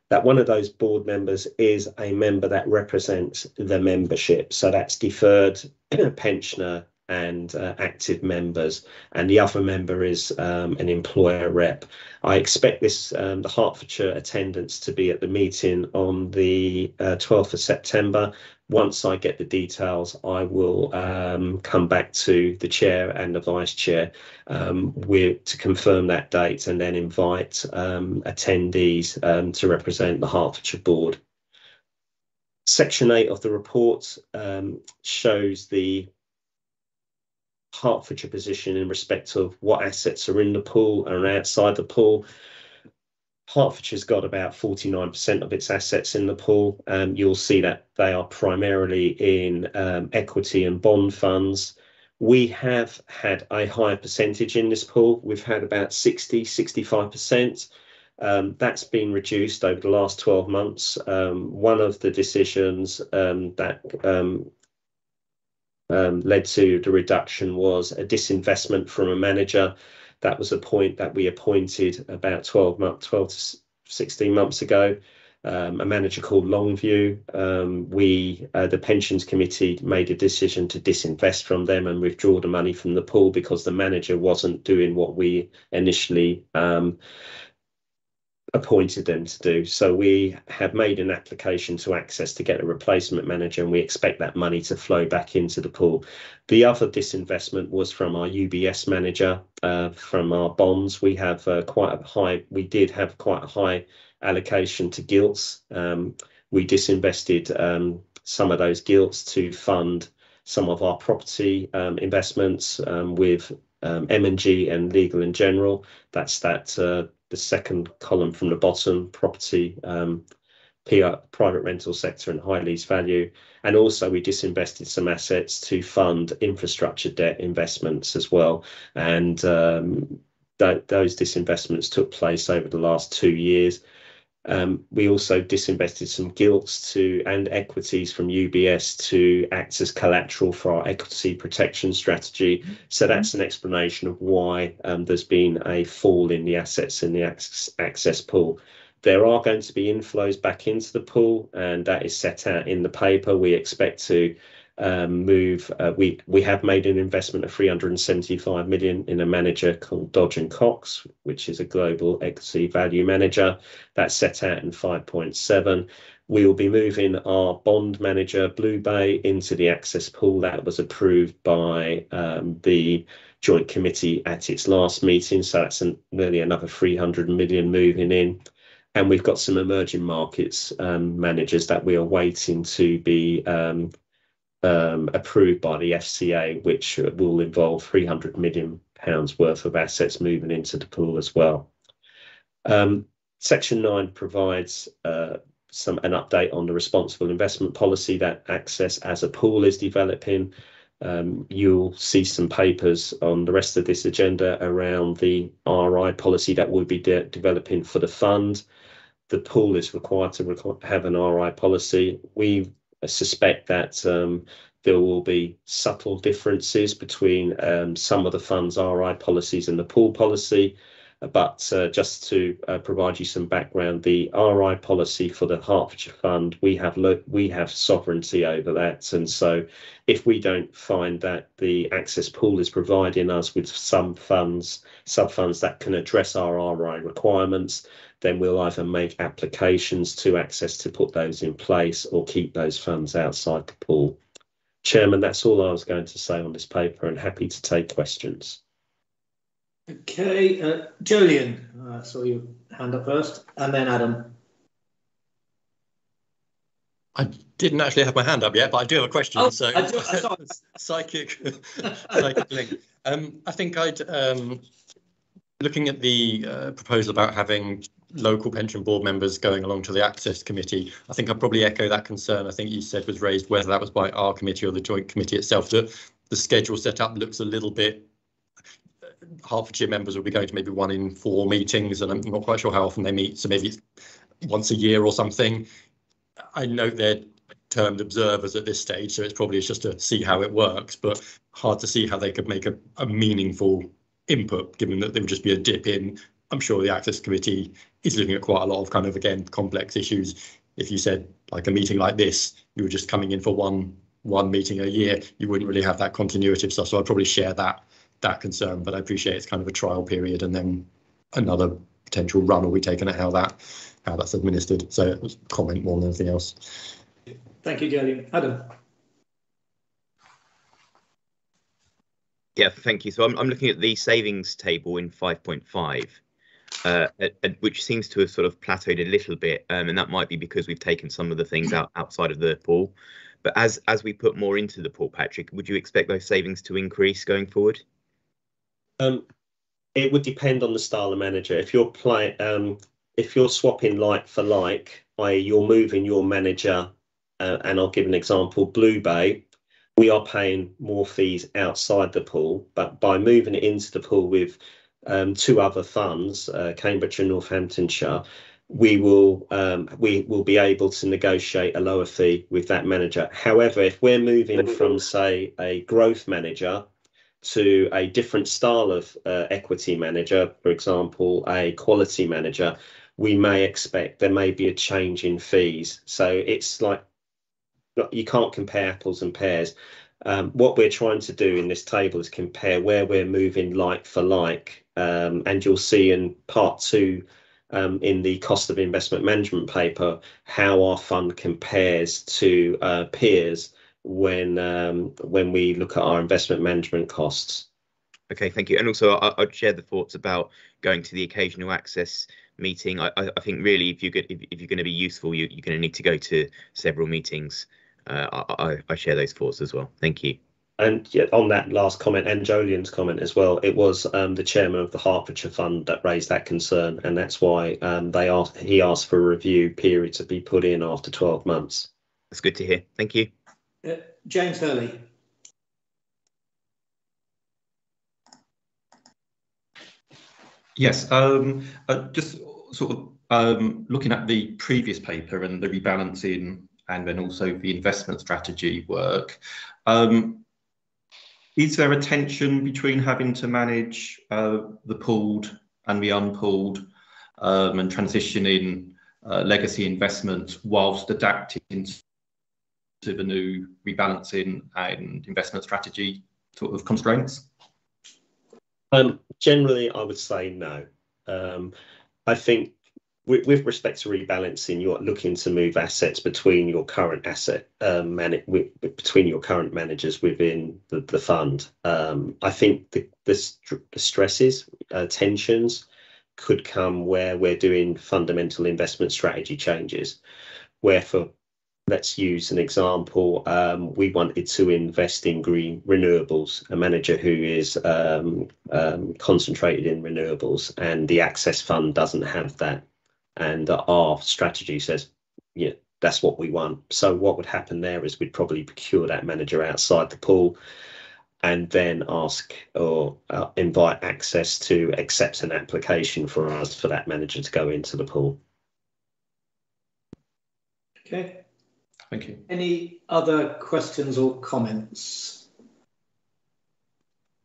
That one of those board members is a member that represents the membership. So that's deferred pensioner and uh, active members, and the other member is um, an employer rep. I expect this um, the Hertfordshire attendance to be at the meeting on the uh, 12th of September. once I get the details, I will um, come back to the chair and the vice chair um, with, to confirm that date and then invite um, attendees um, to represent the Hertfordshire board. Section 8 of the report shows the Hertfordshire position in respect of what assets are in the pool and outside the pool. Hertfordshire's got about 49% of its assets in the pool. Um, you'll see that they are primarily in um, equity and bond funds. We have had a higher percentage in this pool. We've had about 60, 65%. Um, that's been reduced over the last 12 months. Um, one of the decisions um, that um, led to the reduction was a disinvestment from a manager. That was a point that we appointed about 12 months, 12 to 16 months ago. Um, a manager called Longview. Um, we, uh, the pensions committee, made a decision to disinvest from them and withdraw the money from the pool because the manager wasn't doing what we initially um, appointed them to do. So we have made an application to Access to get a replacement manager, and we expect that money to flow back into the pool. The other disinvestment was from our UBS manager, uh, from our bonds. We have uh, quite a high. We did have quite a high allocation to gilts. Um, we disinvested um, some of those gilts to fund some of our property um, investments um, with um, M&G and Legal and General. That's that uh, the second column from the bottom, property, um, PR, private rental sector and high lease value. And also we disinvested some assets to fund infrastructure debt investments as well. And um, th those disinvestments took place over the last two years. Um, we also disinvested some gilts to and equities from UBS to act as collateral for our equity protection strategy. So that's an explanation of why um, there's been a fall in the assets in the access, pool. There are going to be inflows back into the pool, and that is set out in the paper. We expect to move. Uh, we have made an investment of 375 million in a manager called Dodge and Cox, which is a global equity value manager. That's set out in 5.7. We will be moving our bond manager BlueBay into the access pool that was approved by um, the joint committee at its last meeting. So that's nearly another 300 million moving in. And we've got some emerging markets um, managers that we are waiting to be um, um, approved by the FCA, which will involve 300 million pounds worth of assets moving into the pool as well. Um, Section 9 provides uh, some an update on the responsible investment policy that Access as a pool is developing. Um, you'll see some papers on the rest of this agenda around the RI policy that we'll be de developing for the fund. The pool is required to have an RI policy. We suspect that um, there will be subtle differences between um, some of the fund's RI policies and the pool policy. But uh, just to uh, provide you some background, the RI policy for the Hertfordshire Fund, we have we have sovereignty over that, and so if we don't find that the access pool is providing us with some funds, sub funds that can address our RI requirements, then we'll either make applications to access to put those in place or keep those funds outside the pool. Chairman, that's all I was going to say on this paper and happy to take questions. Okay, uh, Jolyon, I uh, saw your hand up first, and then Adam. I didn't actually have my hand up yet, but I do have a question. Oh, so, I, do, I psychic, psychic link. Um, I think I'd um, looking at the uh, proposal about having local pension board members going along to the access committee. I think I'd probably echo that concern. I think you said was raised whether that was by our committee or the joint committee itself. That the schedule set up looks a little bit Hertfordshire members will be going to maybe one in four meetings, and I'm not quite sure how often they meet. So maybe it's once a year or something. I know they're termed observers at this stage, so it's probably just to see how it works, but hard to see how they could make a, a meaningful input, given that there would just be a dip in. I'm sure the Access Committee is looking at quite a lot of kind of, again, complex issues. If you said like a meeting like this, you were just coming in for one one meeting a year, you wouldn't really have that continuity of stuff. So I'd probably share that that concern, but I appreciate it's kind of a trial period and then another potential run will be taken at how that how that's administered. So it was comment more than anything else. Thank you, Jolyon. Adam. Yeah, thank you. So I'm, I'm looking at the savings table in 5.5, uh, at- at- which seems to have sort of plateaued a little bit, um, and that might be because we've taken some of the things out outside of the pool. But as as we put more into the pool, Patrick, would you expect those savings to increase going forward? Um, it would depend on the style of manager. If you're play, um, if you're swapping like for like, i.e., you're moving your manager, uh, and I'll give an example: BlueBay, we are paying more fees outside the pool, but by moving it into the pool with um, two other funds, uh, Cambridge and Northamptonshire, we will um, we will be able to negotiate a lower fee with that manager. However, if we're moving from say a growth manager to a different style of uh, equity manager, for example, a quality manager, we may expect there may be a change in fees. So it's like you can't compare apples and pears. Um, what we're trying to do in this table is compare where we're moving like for like, um, and you'll see in part two um, in the cost of investment management paper how our fund compares to uh, peers when um, when we look at our investment management costs. Okay, thank you. And also, I'd share the thoughts about going to the occasional access meeting. I, think really, if you get if, if you're going to be useful, you, you're going to need to go to several meetings. Uh, I, share those thoughts as well. Thank you. And on that last comment and Jolyon's comment as well, it was um, the chairman of the Hertfordshire Fund that raised that concern, and that's why um, they asked he asked for a review period to be put in after 12 months. That's good to hear. Thank you. Uh, James Hurley. Yes, um, uh, just sort of um, looking at the previous paper and the rebalancing and then also the investment strategy work. Um, is there a tension between having to manage uh, the pooled and the unpooled um, and transitioning uh, legacy investments whilst adapting to the new rebalancing and investment strategy sort of constraints? Um, generally, I would say no. Um, I think with, with respect to rebalancing, you're looking to move assets between your current asset um, man- with, between your current managers within the, the fund. Um, I think the, the, st- the stresses, uh, tensions could come where we're doing fundamental investment strategy changes, where for let's use an example. Um, we wanted to invest in green renewables, a manager who is um, um, concentrated in renewables, and the Access Fund doesn't have that. And our strategy says, yeah, that's what we want. So what would happen there is we'd probably procure that manager outside the pool and then ask or uh, invite access to accept an application for us for that manager to go into the pool. Okay. Thank you. Any other questions or comments?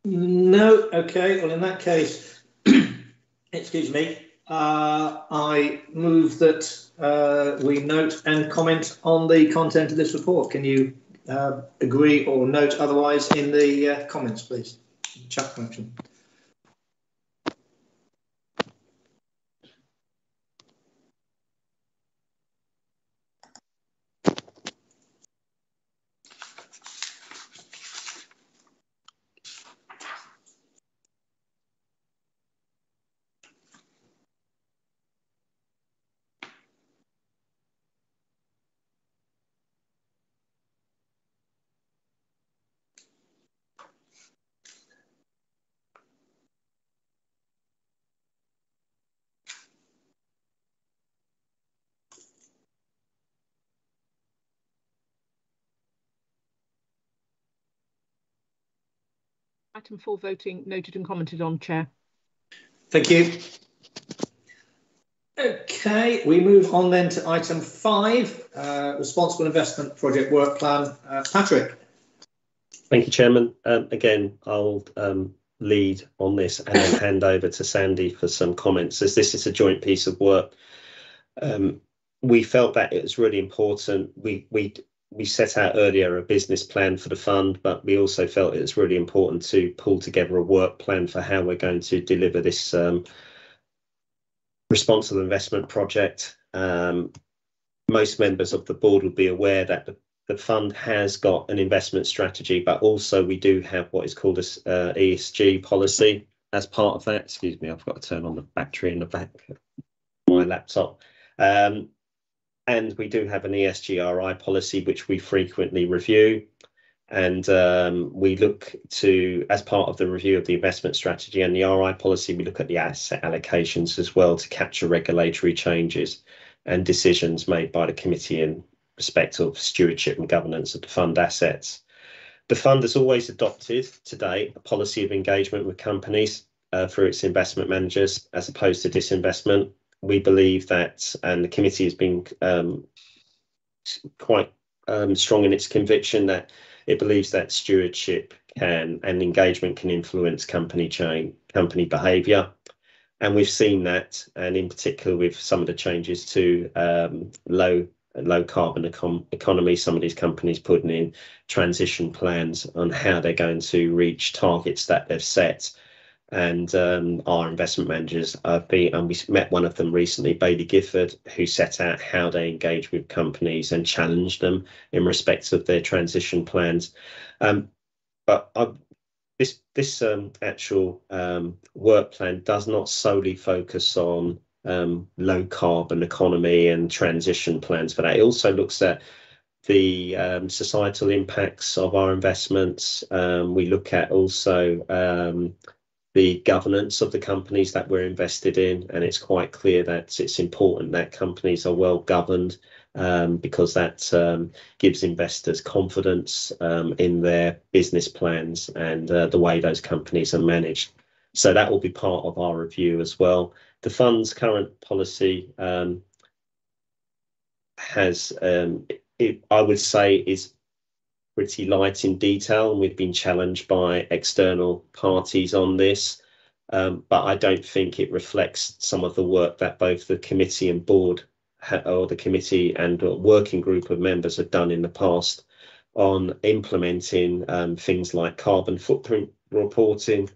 No. Okay. Well, in that case, excuse me. Uh, I move that uh, we note and comment on the content of this report. Can you uh, agree or note otherwise in the uh, comments, please? Chat function. Item four voting noted and commented on, Chair. Thank you. Okay, we move on then to item five, uh, responsible investment project work plan. Uh, Patrick. Thank you, Chairman. Um, again, I'll um, lead on this and then hand over to Sandy for some comments, as this is a joint piece of work. Um, we felt that it was really important. We we we set out earlier a business plan for the fund, but we also felt it's really important to pull together a work plan for how we're going to deliver this um, responsible investment project. Um, most members of the board will be aware that the the fund has got an investment strategy, but also we do have what is called a uh, ESG policy as part of that. Excuse me, I've got to turn on the battery in the back of my laptop. Um, and we do have an ESGRI policy which we frequently review. And um, we look to, as part of the review of the investment strategy and the RI policy, we look at the asset allocations as well to capture regulatory changes and decisions made by the committee in respect of stewardship and governance of the fund assets. The fund has always adopted to date a policy of engagement with companies uh, through its investment managers as opposed to disinvestment. We believe that, and the committee has been um, quite um, strong in its conviction that it believes that stewardship can and engagement can influence company chain, company behaviour. And we've seen that, and in particular with some of the changes to um, low low carbon econ economy, some of these companies putting in transition plans on how they're going to reach targets that they've set. And um, our investment managers have been, and we met one of them recently, Baillie Gifford, who set out how they engage with companies and challenge them in respect of their transition plans. Um, but I, this this um, actual um, work plan does not solely focus on um, low carbon economy and transition plans for that. It also looks at the um, societal impacts of our investments. Um, we look at also um, the governance of the companies that we're invested in, and it's quite clear that it's important that companies are well governed um, because that um, gives investors confidence um, in their business plans and uh, the way those companies are managed. So that will be part of our review as well the fund's current policy um, has, um, it, I would say, is pretty light in detail, and we've been challenged by external parties on this. Um, but I don't think it reflects some of the work that both the committee and board, or the committee and working group of members have done in the past on implementing um, things like carbon footprint reporting,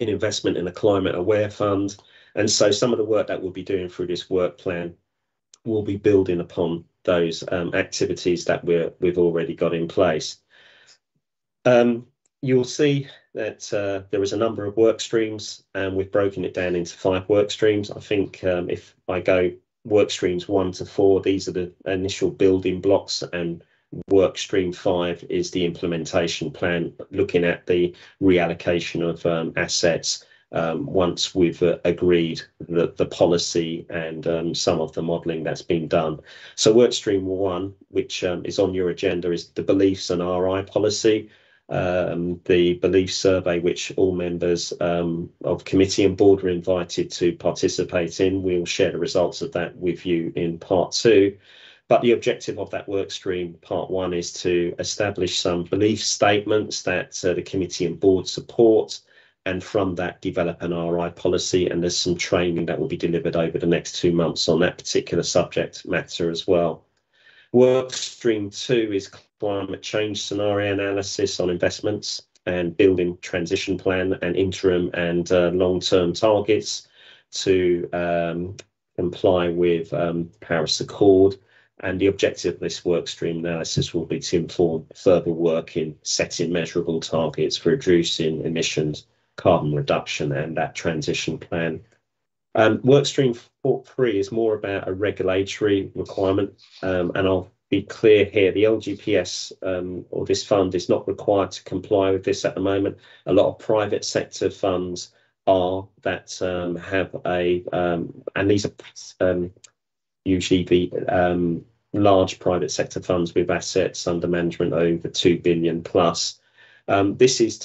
in investment in a climate aware fund, and so some of the work that we'll be doing through this work plan will be building upon those um, activities that we've already got in place. Um, you'll see that uh, there is a number of work streams and we've broken it down into five work streams. I think um, if I go work streams one to four, these are the initial building blocks and work stream five is the implementation plan, looking at the reallocation of assets um, once we've uh, agreed the, the policy and um, some of the modelling that's been done. So workstream one, which um, is on your agenda, is the beliefs and RI policy. Um, the belief survey, which all members um, of committee and board are invited to participate in. We'll share the results of that with you in part two. But the objective of that work stream, part one, is to establish some belief statements that uh, the committee and board support and from that develop an RI policy. And there's some training that will be delivered over the next two months on that particular subject matter as well. Work stream two is climate change scenario analysis on investments and building transition plan and interim and uh, long-term targets to um, comply with um, Paris Accord. And the objective of this work stream analysis will be to inform further work in setting measurable targets for reducing emissions carbon reduction and that transition plan. Um, Workstream 3 is more about a regulatory requirement, um, and I'll be clear here, the LGPS um, or this fund is not required to comply with this at the moment. A lot of private sector funds are that um, have a, um, and these are um, usually the um, large private sector funds with assets under management over 2 billion plus. This is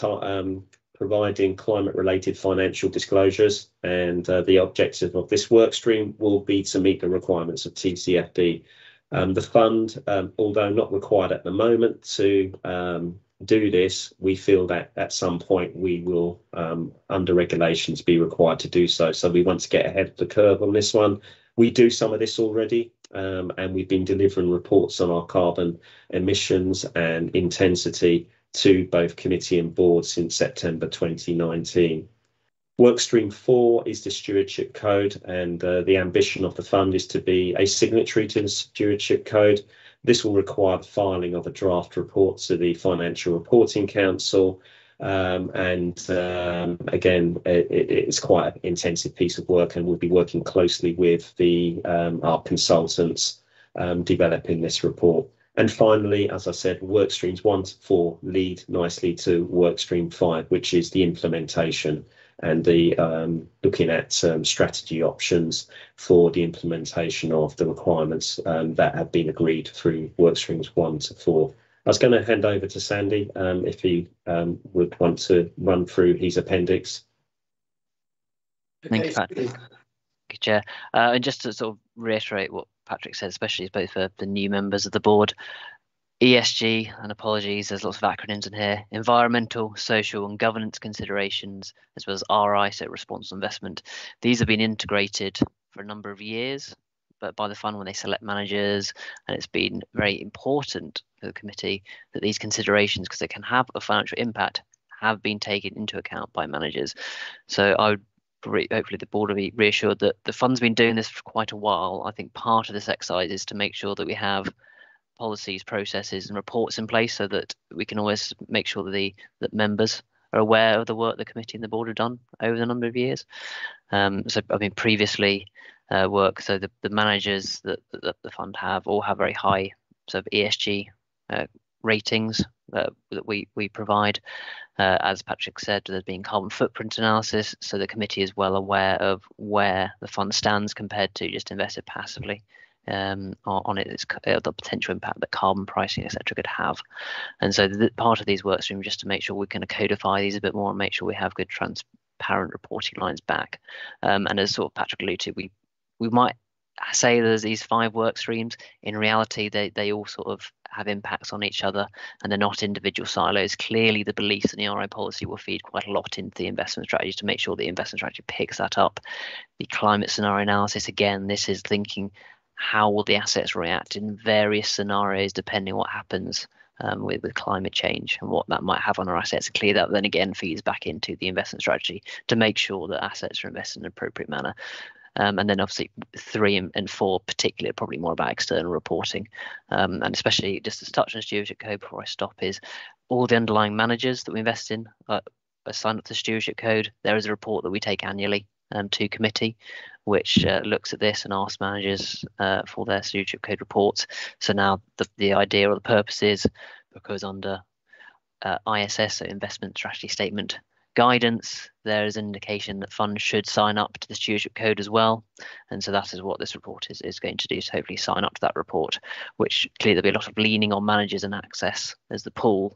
providing climate related financial disclosures. And uh, the objective of this work stream will be to meet the requirements of TCFD. Um, the fund, um, although not required at the moment to um, do this, we feel that at some point we will, under regulations, be required to do so. So we want to get ahead of the curve on this one. We do some of this already, and we've been delivering reports on our carbon emissions and intensity to both committee and board since September 2019. Workstream four is the stewardship code, and uh, the ambition of the fund is to be a signatory to the stewardship code. This will require the filing of a draft report to the Financial Reporting Council. Um, and um, again, it, it's quite an intensive piece of work, and we'll be working closely with the um, our consultants um, developing this report. And finally, as I said, work streams one to four lead nicely to work stream five, which is the implementation and the um, looking at um, strategy options for the implementation of the requirements um, that have been agreed through work streams one to four. I was going to hand over to Sandy um, if he um, would want to run through his appendix. Thank you, Pat. Thank Chair. Uh, and just to sort of reiterate what Patrick said, especially both for the new members of the board, ESG, and apologies, there's lots of acronyms in here, environmental, social and governance considerations, as well as RI, so responsible investment. These have been integrated for a number of years, but by the fund when they select managers, and it's been very important for the committee that these considerations, because they can have a financial impact, have been taken into account by managers. So I would hopefully the board will be reassured that the fund's been doing this for quite a while. I think part of this exercise is to make sure that we have policies, processes, and reports in place so that we can always make sure that the that members are aware of the work the committee and the board have done over the number of years. Um, so, I mean, previously uh, work, so the, the managers that, that the fund have all have very high sort of ESG uh, ratings uh, that we we provide. Uh, as Patrick said, there's been carbon footprint analysis, so the committee is well aware of where the fund stands compared to just invested passively um, on its uh, the potential impact that carbon pricing, etc., could have. And so, the, part of these work streams just to make sure we can codify these a bit more and make sure we have good transparent reporting lines back. Um, and as sort of Patrick alluded to, we we might say there's these five work streams. In reality, they they all sort of have impacts on each other and they're not individual silos. Clearly, the beliefs in the RI policy will feed quite a lot into the investment strategy to make sure the investment strategy picks that up. The climate scenario analysis, again, this is thinking how will the assets react in various scenarios depending what happens um, with, with climate change and what that might have on our assets. Clear that then again feeds back into the investment strategy to make sure that assets are invested in an appropriate manner. Um, and then obviously three and, and, four, particularly, are probably more about external reporting, um, and especially just to touch on stewardship code before I stop is all the underlying managers that we invest in uh, signed up to stewardship code. There is a report that we take annually um, to committee, which uh, looks at this and asks managers uh, for their stewardship code reports. So now the, the idea or the purpose is because under uh, ISS, so investment strategy statement guidance, there is an indication that funds should sign up to the stewardship code as well. And so that is what this report is, is going to do, to hopefully sign up to that report, which clearly there'll be a lot of leaning on managers and access as the pool.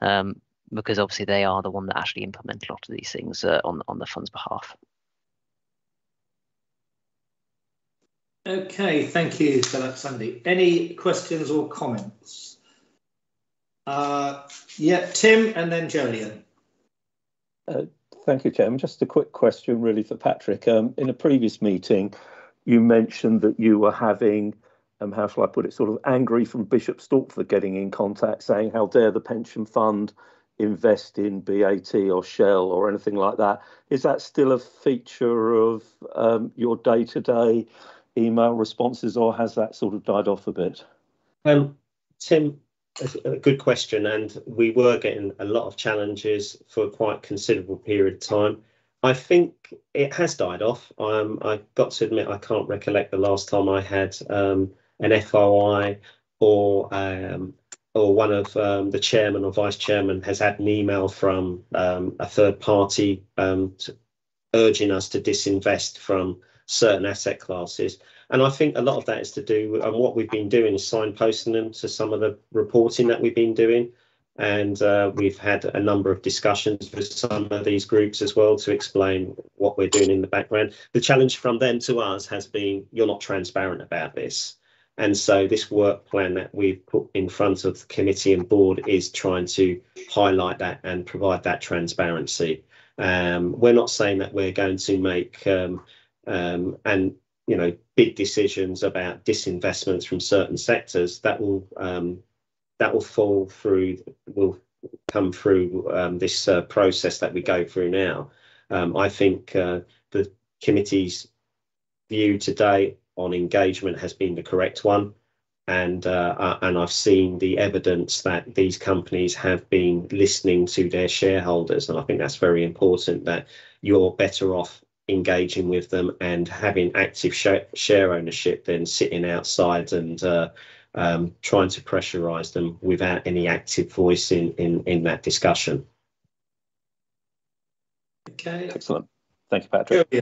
Um, because obviously they are the one that actually implement a lot of these things uh, on on the fund's behalf. Okay, thank you for that, Sandy. Any questions or comments? Uh, yeah, Tim and then Jolyon. Uh, thank you, Chairman. Just a quick question, really, for Patrick. Um, in a previous meeting, you mentioned that you were having, um, how shall I put it, sort of angry from Bishop Stortford getting in contact, saying, "How dare the pension fund invest in BAT or Shell or anything like that?" Is that still a feature of um, your day-to-day email responses, or has that sort of died off a bit? Um, Tim, a good question, and we were getting a lot of challenges for quite a considerable period of time. I think it has died off. Um, I've got to admit, I can't recollect the last time I had um, an FOI or um, or one of um, the chairman or vice chairman has had an email from um, a third party um, urging us to disinvest from certain asset classes. And I think a lot of that is to do, and what we've been doing is signposting them to some of the reporting that we've been doing. And uh, we've had a number of discussions with some of these groups as well to explain what we're doing in the background. The challenge from them to us has been you're not transparent about this. And so this work plan that we've put in front of the committee and board is trying to highlight that and provide that transparency. Um, we're not saying that we're going to make um, um, and you know big decisions about disinvestments from certain sectors that will um, that will fall through will come through um, this uh, process that we go through now. Um, I think uh, the committee's view today on engagement has been the correct one. and uh, and I've seen the evidence that these companies have been listening to their shareholders, and I think that's very important. That you're better off engaging with them and having active share, share ownership than sitting outside and uh, um, trying to pressurise them without any active voice in in in that discussion. Okay. Excellent. Thank you, Patrick. Yeah.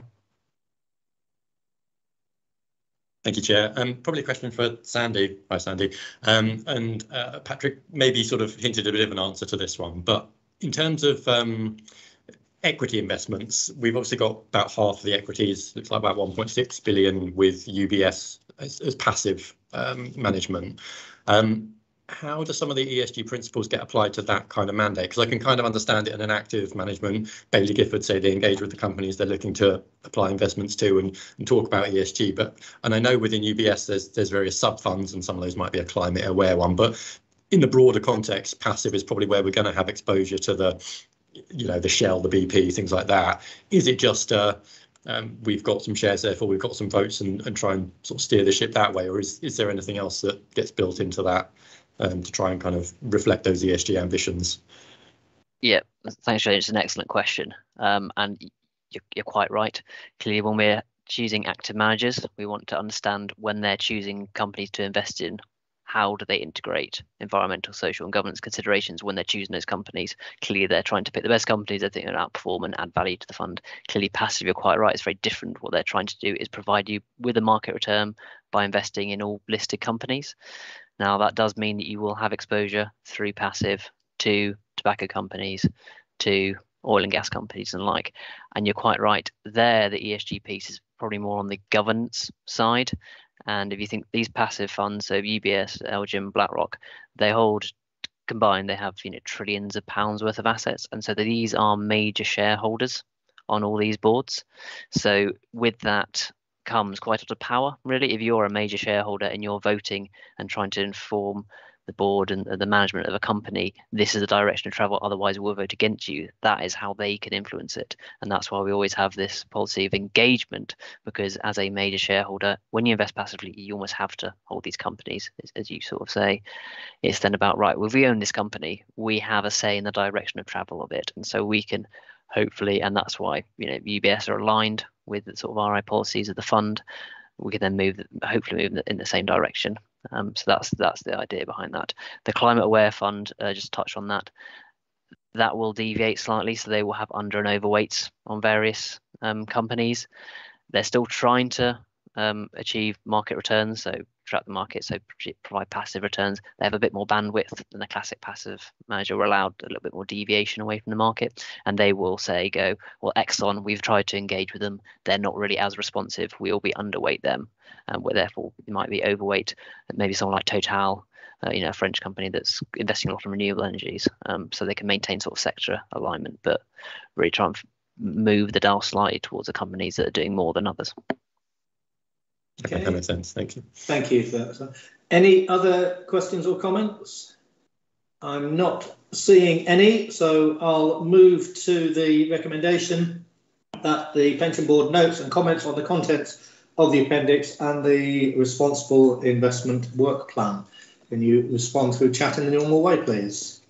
Thank you, Chair. Um, probably a question for Sandy. Hi, Sandy. Um, and uh, Patrick maybe sort of hinted a bit of an answer to this one, but in terms of um, equity investments, we've obviously got about half of the equities, looks like about 1.6 billion with UBS as, as passive um, management. Um, how do some of the ESG principles get applied to that kind of mandate? Because I can kind of understand it in an active management. Baillie Gifford say they engage with the companies they're looking to apply investments to and, and talk about ESG. But and I know within UBS there's there's various sub funds and some of those might be a climate aware one. But in the broader context, passive is probably where we're going to have exposure to the, you know, the Shell, the BP, things like that. Is it just uh, um, we've got some shares, therefore we've got some votes and, and try and sort of steer the ship that way, or is is there anything else that gets built into that? um, to try and kind of reflect those ESG ambitions? Yeah, thanks, Jane. It's an excellent question. Um, and you're, you're quite right. Clearly, when we're choosing active managers, we want to understand when they're choosing companies to invest in, how do they integrate environmental, social, and governance considerations when they're choosing those companies? Clearly, they're trying to pick the best companies they think are outperform and add value to the fund. Clearly, passive, you're quite right. It's very different. What they're trying to do is provide you with a market return by investing in all listed companies. Now, that does mean that you will have exposure through passive to tobacco companies, to oil and gas companies and like. And you're quite right. There, the ESG piece is probably more on the governance side. And if you think these passive funds, so UBS, LGIM, BlackRock, they hold combined, they have you know trillions of pounds worth of assets, and so these are major shareholders on all these boards. So with that, comes quite a lot of power, really. If you're a major shareholder and you're voting and trying to inform the board and the management of a company, this is the direction of travel, otherwise we'll vote against you. That is how they can influence it. And that's why we always have this policy of engagement, because as a major shareholder, when you invest passively, you almost have to hold these companies, as you sort of say. It's then about, right, well, we own this company, we have a say in the direction of travel of it. And so we can hopefully, and that's why, you know, UBS are aligned with the sort of RI policies of the fund, we can then move, hopefully, move in the same direction. Um, so that's that's the idea behind that. The climate aware fund, uh, just touch on that. That will deviate slightly, so they will have under and overweights on various um, companies. They're still trying to um, achieve market returns, so track the market, so provide passive returns. They have a bit more bandwidth than the classic passive manager. We're allowed a little bit more deviation away from the market, and they will say, "Go well, Exxon. We've tried to engage with them. They're not really as responsive. We'll be underweight them, and we're therefore we might be overweight. Maybe someone like Total." Uh, you know, a French company that's investing a lot in renewable energies, um, so they can maintain sort of sector alignment, but really try and move the dial slightly towards the companies that are doing more than others. Okay, that makes sense. Thank you. Thank you for that. Any other questions or comments? I'm not seeing any, so I'll move to the recommendation that the pension board notes and comments on the contents of the appendix and the responsible investment work plan. Can you respond through chat in the normal way, please?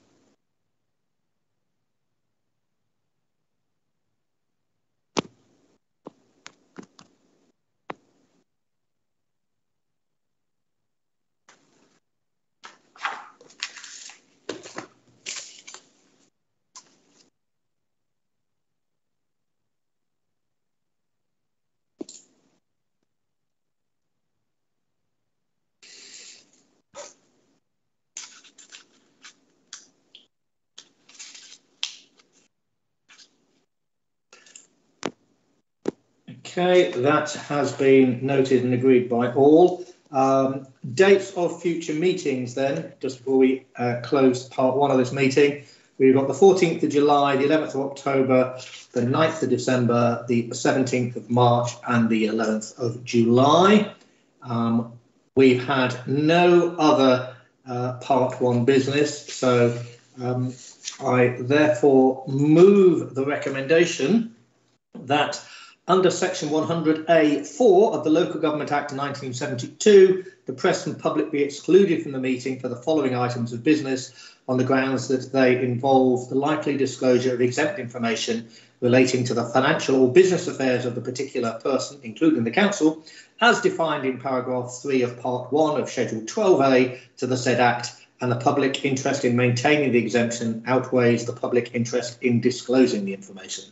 Okay, that has been noted and agreed by all. Um, dates of future meetings then, just before we uh, close part one of this meeting. We've got the 14th of July, the 11th of October, the 9th of December, the 17th of March, and the 11th of July. Um, we've had no other uh, part one business, so um, I therefore move the recommendation that under section 100A4 of the Local Government Act 1972, the press and public be excluded from the meeting for the following items of business on the grounds that they involve the likely disclosure of exempt information relating to the financial or business affairs of the particular person, including the council, as defined in paragraph 3 of part 1 of schedule 12A to the said act and the public interest in maintaining the exemption outweighs the public interest in disclosing the information.